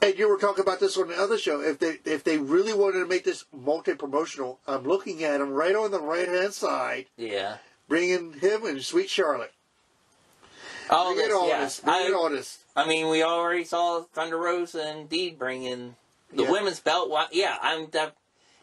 and you were talking about this on the other show. If they if they really wanted to make this multi promotional, I'm looking at him right on the right hand side, yeah. bringing him and Sweet Charlotte. Oh, Bring it this, on yeah. us. Bring it I, on us. I mean, we already saw Thunder Rosa and Deed bring in the Yeah. women's belt. Why- Yeah, I'm. Def-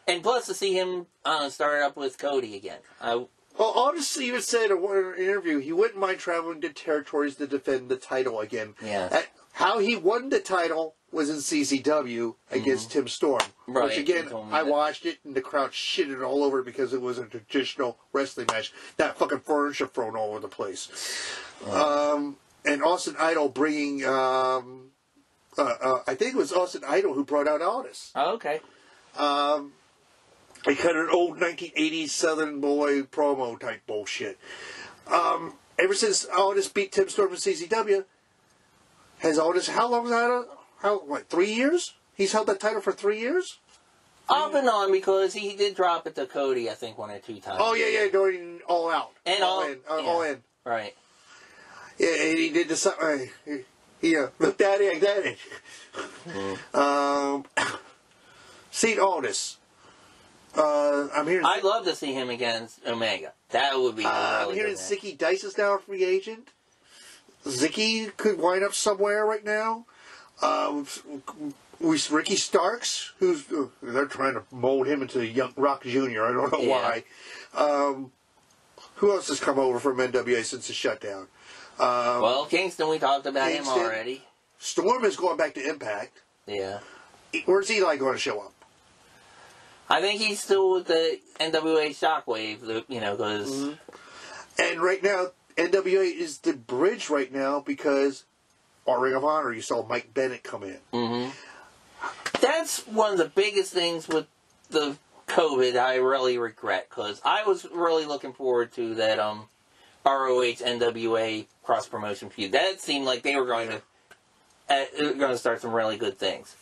and plus to see him uh, start up with Cody again. I, Well, Aldis even said in an interview he wouldn't mind traveling to territories to defend the title again. Yeah. How he won the title was in CCW against Tim Storm. Mm-hmm. Right, Which again, you told me I that. watched it and the crowd shitted all over it because it was a traditional wrestling match. That fucking furniture thrown all over the place. Um, and Austin Idol bringing, um, uh, uh, I think it was Austin Idol who brought out Aldis. oh, okay. Um, like kind an old 1980s Southern boy promo type bullshit. Um, ever since Aldis beat Tim Storm in CCW, has Aldis, how long has that, how, what, three years? He's held that title for three years? Off and on because he did drop it to Cody, I think, one or two times. Oh, yeah, yeah, during All Out. And all, all- in. Uh, yeah. All in. Right. Yeah, and he did the something. Uh, he uh, looked at it like that. Mm-hmm. Um, St. Otis. Uh, I'm here. I'd love to see him against Omega. That would be a Uh, I'm really hearing. Zicky Dice is now a free agent. Zicky could wind up somewhere right now. Um, with Ricky Starks, who's uh, they're trying to mold him into Young Rock Jr. I don't know Yeah. why. Um, who else has come over from NWA since the shutdown? Um, Well, Kingston, we talked about Kingston. him already. Storm is going back to Impact. Yeah. Where's Eli going to show up? I think he's still with the NWA Shockwave, you know, because Mm-hmm. And right now, NWA is the bridge right now because our Ring of Honor, you saw Mike Bennett come in. hmm that's one of the biggest things with the COVID. I really regret because I was really looking forward to that um ROH NWA cross promotion feud. That seemed like they were going to uh, going to start some really good things.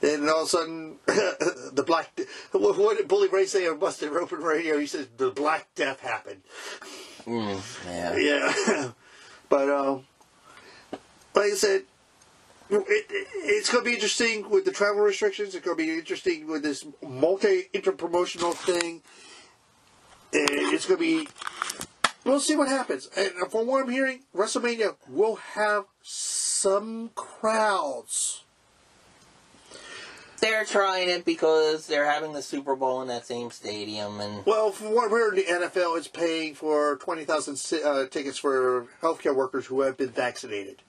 Then all of a sudden, the Black. What, what did Bully Ray say on Busted Open Radio? He says the Black Death happened. Mm, yeah. Yeah, but um, like I said, it, it, it's going to be interesting with the travel restrictions. It's going to be interesting with this multi interpromotional thing. And it's going to be. We'll see what happens. And from what I'm hearing, WrestleMania will have some crowds. They're trying it because they're having the Super Bowl in that same stadium, and Well, from what we're in the NFL, is paying for twenty thousand uh, tickets for healthcare workers who have been vaccinated.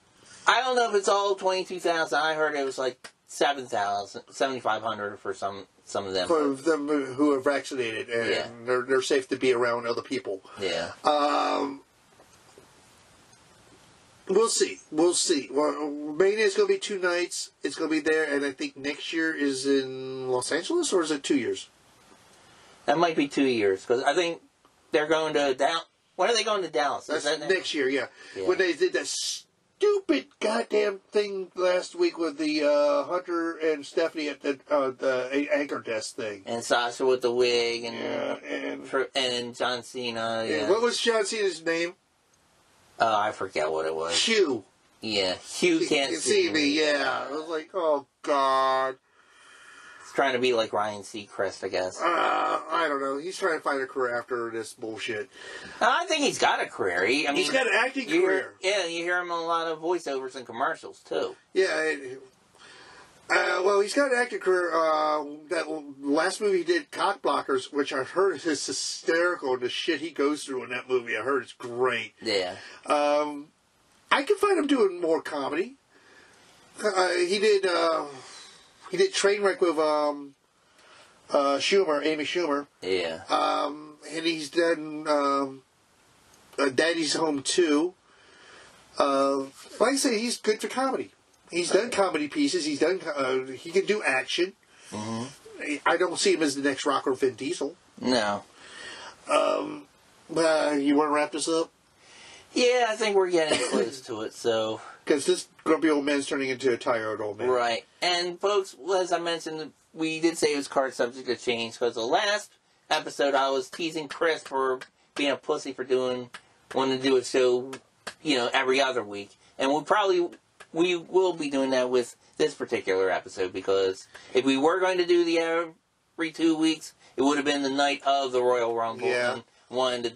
I don't know if it's all twenty two thousand. I heard it was like seven thousand, seventy five hundred for some some of them. For them who are vaccinated and Yeah. they're, they're safe to be around other people. yeah. Um, we'll see. We'll see. Well, Mania is going to be two nights. It's going to be there, and I think next year is in Los Angeles, or is it two years? That might be two years because I think they're going to down. When are they going to Dallas? Is That's that next year, yeah. Yeah. When they did that stupid goddamn thing last week with the uh, Hunter and Stephanie at the uh, the anchor desk thing. And Sasha with the wig and Yeah, and, for, and John Cena. and Yeah. what was John Cena's name? Oh, I forget what it was. Hugh. Yeah, Hugh can't You see me, yeah. I was like, oh god. Trying to be like Ryan Seacrest, I guess. Uh, I don't know. He's trying to find a career after this bullshit. I think he's got a career. He, I mean, He's got an acting you career. Yeah, you hear him in a lot of voiceovers and commercials too. Yeah. It, uh, well, he's got an acting career. Uh, that last movie he did, Cock Blockers, which I heard is hysterical. The shit he goes through in that movie, I heard it's great. Yeah. Um, I can find him doing more comedy. Uh, he did. He did Trainwreck with um, uh, Schumer, Amy Schumer, Yeah. um, and he's done um, uh, Daddy's Home too. Uh, like I say, he's good for comedy. He's done comedy pieces. He's done. Uh, he can do action. I don't see him as the next rocker Vin Diesel. No. Um, Uh, you want to wrap this up? Yeah, I think we're getting close to it. So Because this grumpy old man's turning into a tired old man. right, and folks, as I mentioned, we did say it was card subject to change because the last episode I was teasing Chris for being a pussy for doing wanting to do a show, you know, every other week, and we probably we will be doing that with this particular episode because if we were going to do the every two weeks, it would have been the night of the Royal Rumble. Yeah. And wanted to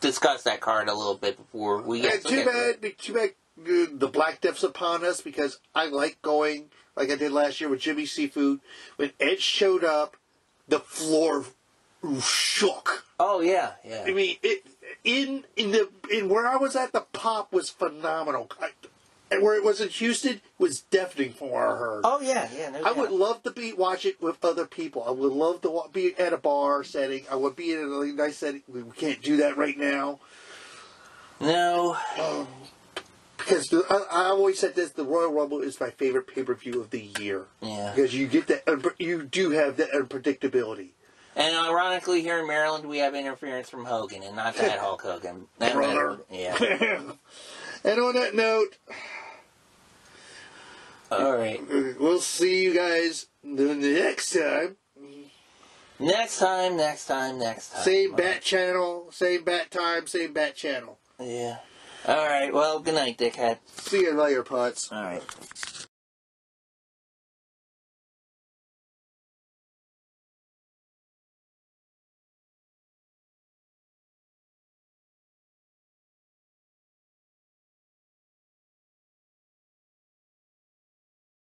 discuss that card a little bit before we get And too bad, too bad the Black Death's upon us because I like going like I did last year with Jimmy Seafood. When Ed showed up, the floor shook. Oh yeah, yeah. I mean, it in in the in where I was at, the pop was phenomenal. I, and where it was in Houston was deafening for our I heard. Oh yeah, yeah. No I would love to be watch it with other people. I would love to be at a bar setting. I would be in a nice setting. We we can't do that right now. No, um, Because the, I, I always said this: the Royal Rumble is my favorite pay per view of the year yeah. because you get that, you do have that unpredictability. And ironically, here in Maryland, we have interference from Hogan, and not that Hulk Hogan. That Brother. Yeah. and on that note, All right. we'll see you guys the next time. Next time. Next time. Next time. Same bat channel, same bat time, same bat channel. Yeah. All right. Well, good night, dickhead. See you later, Putz. All right.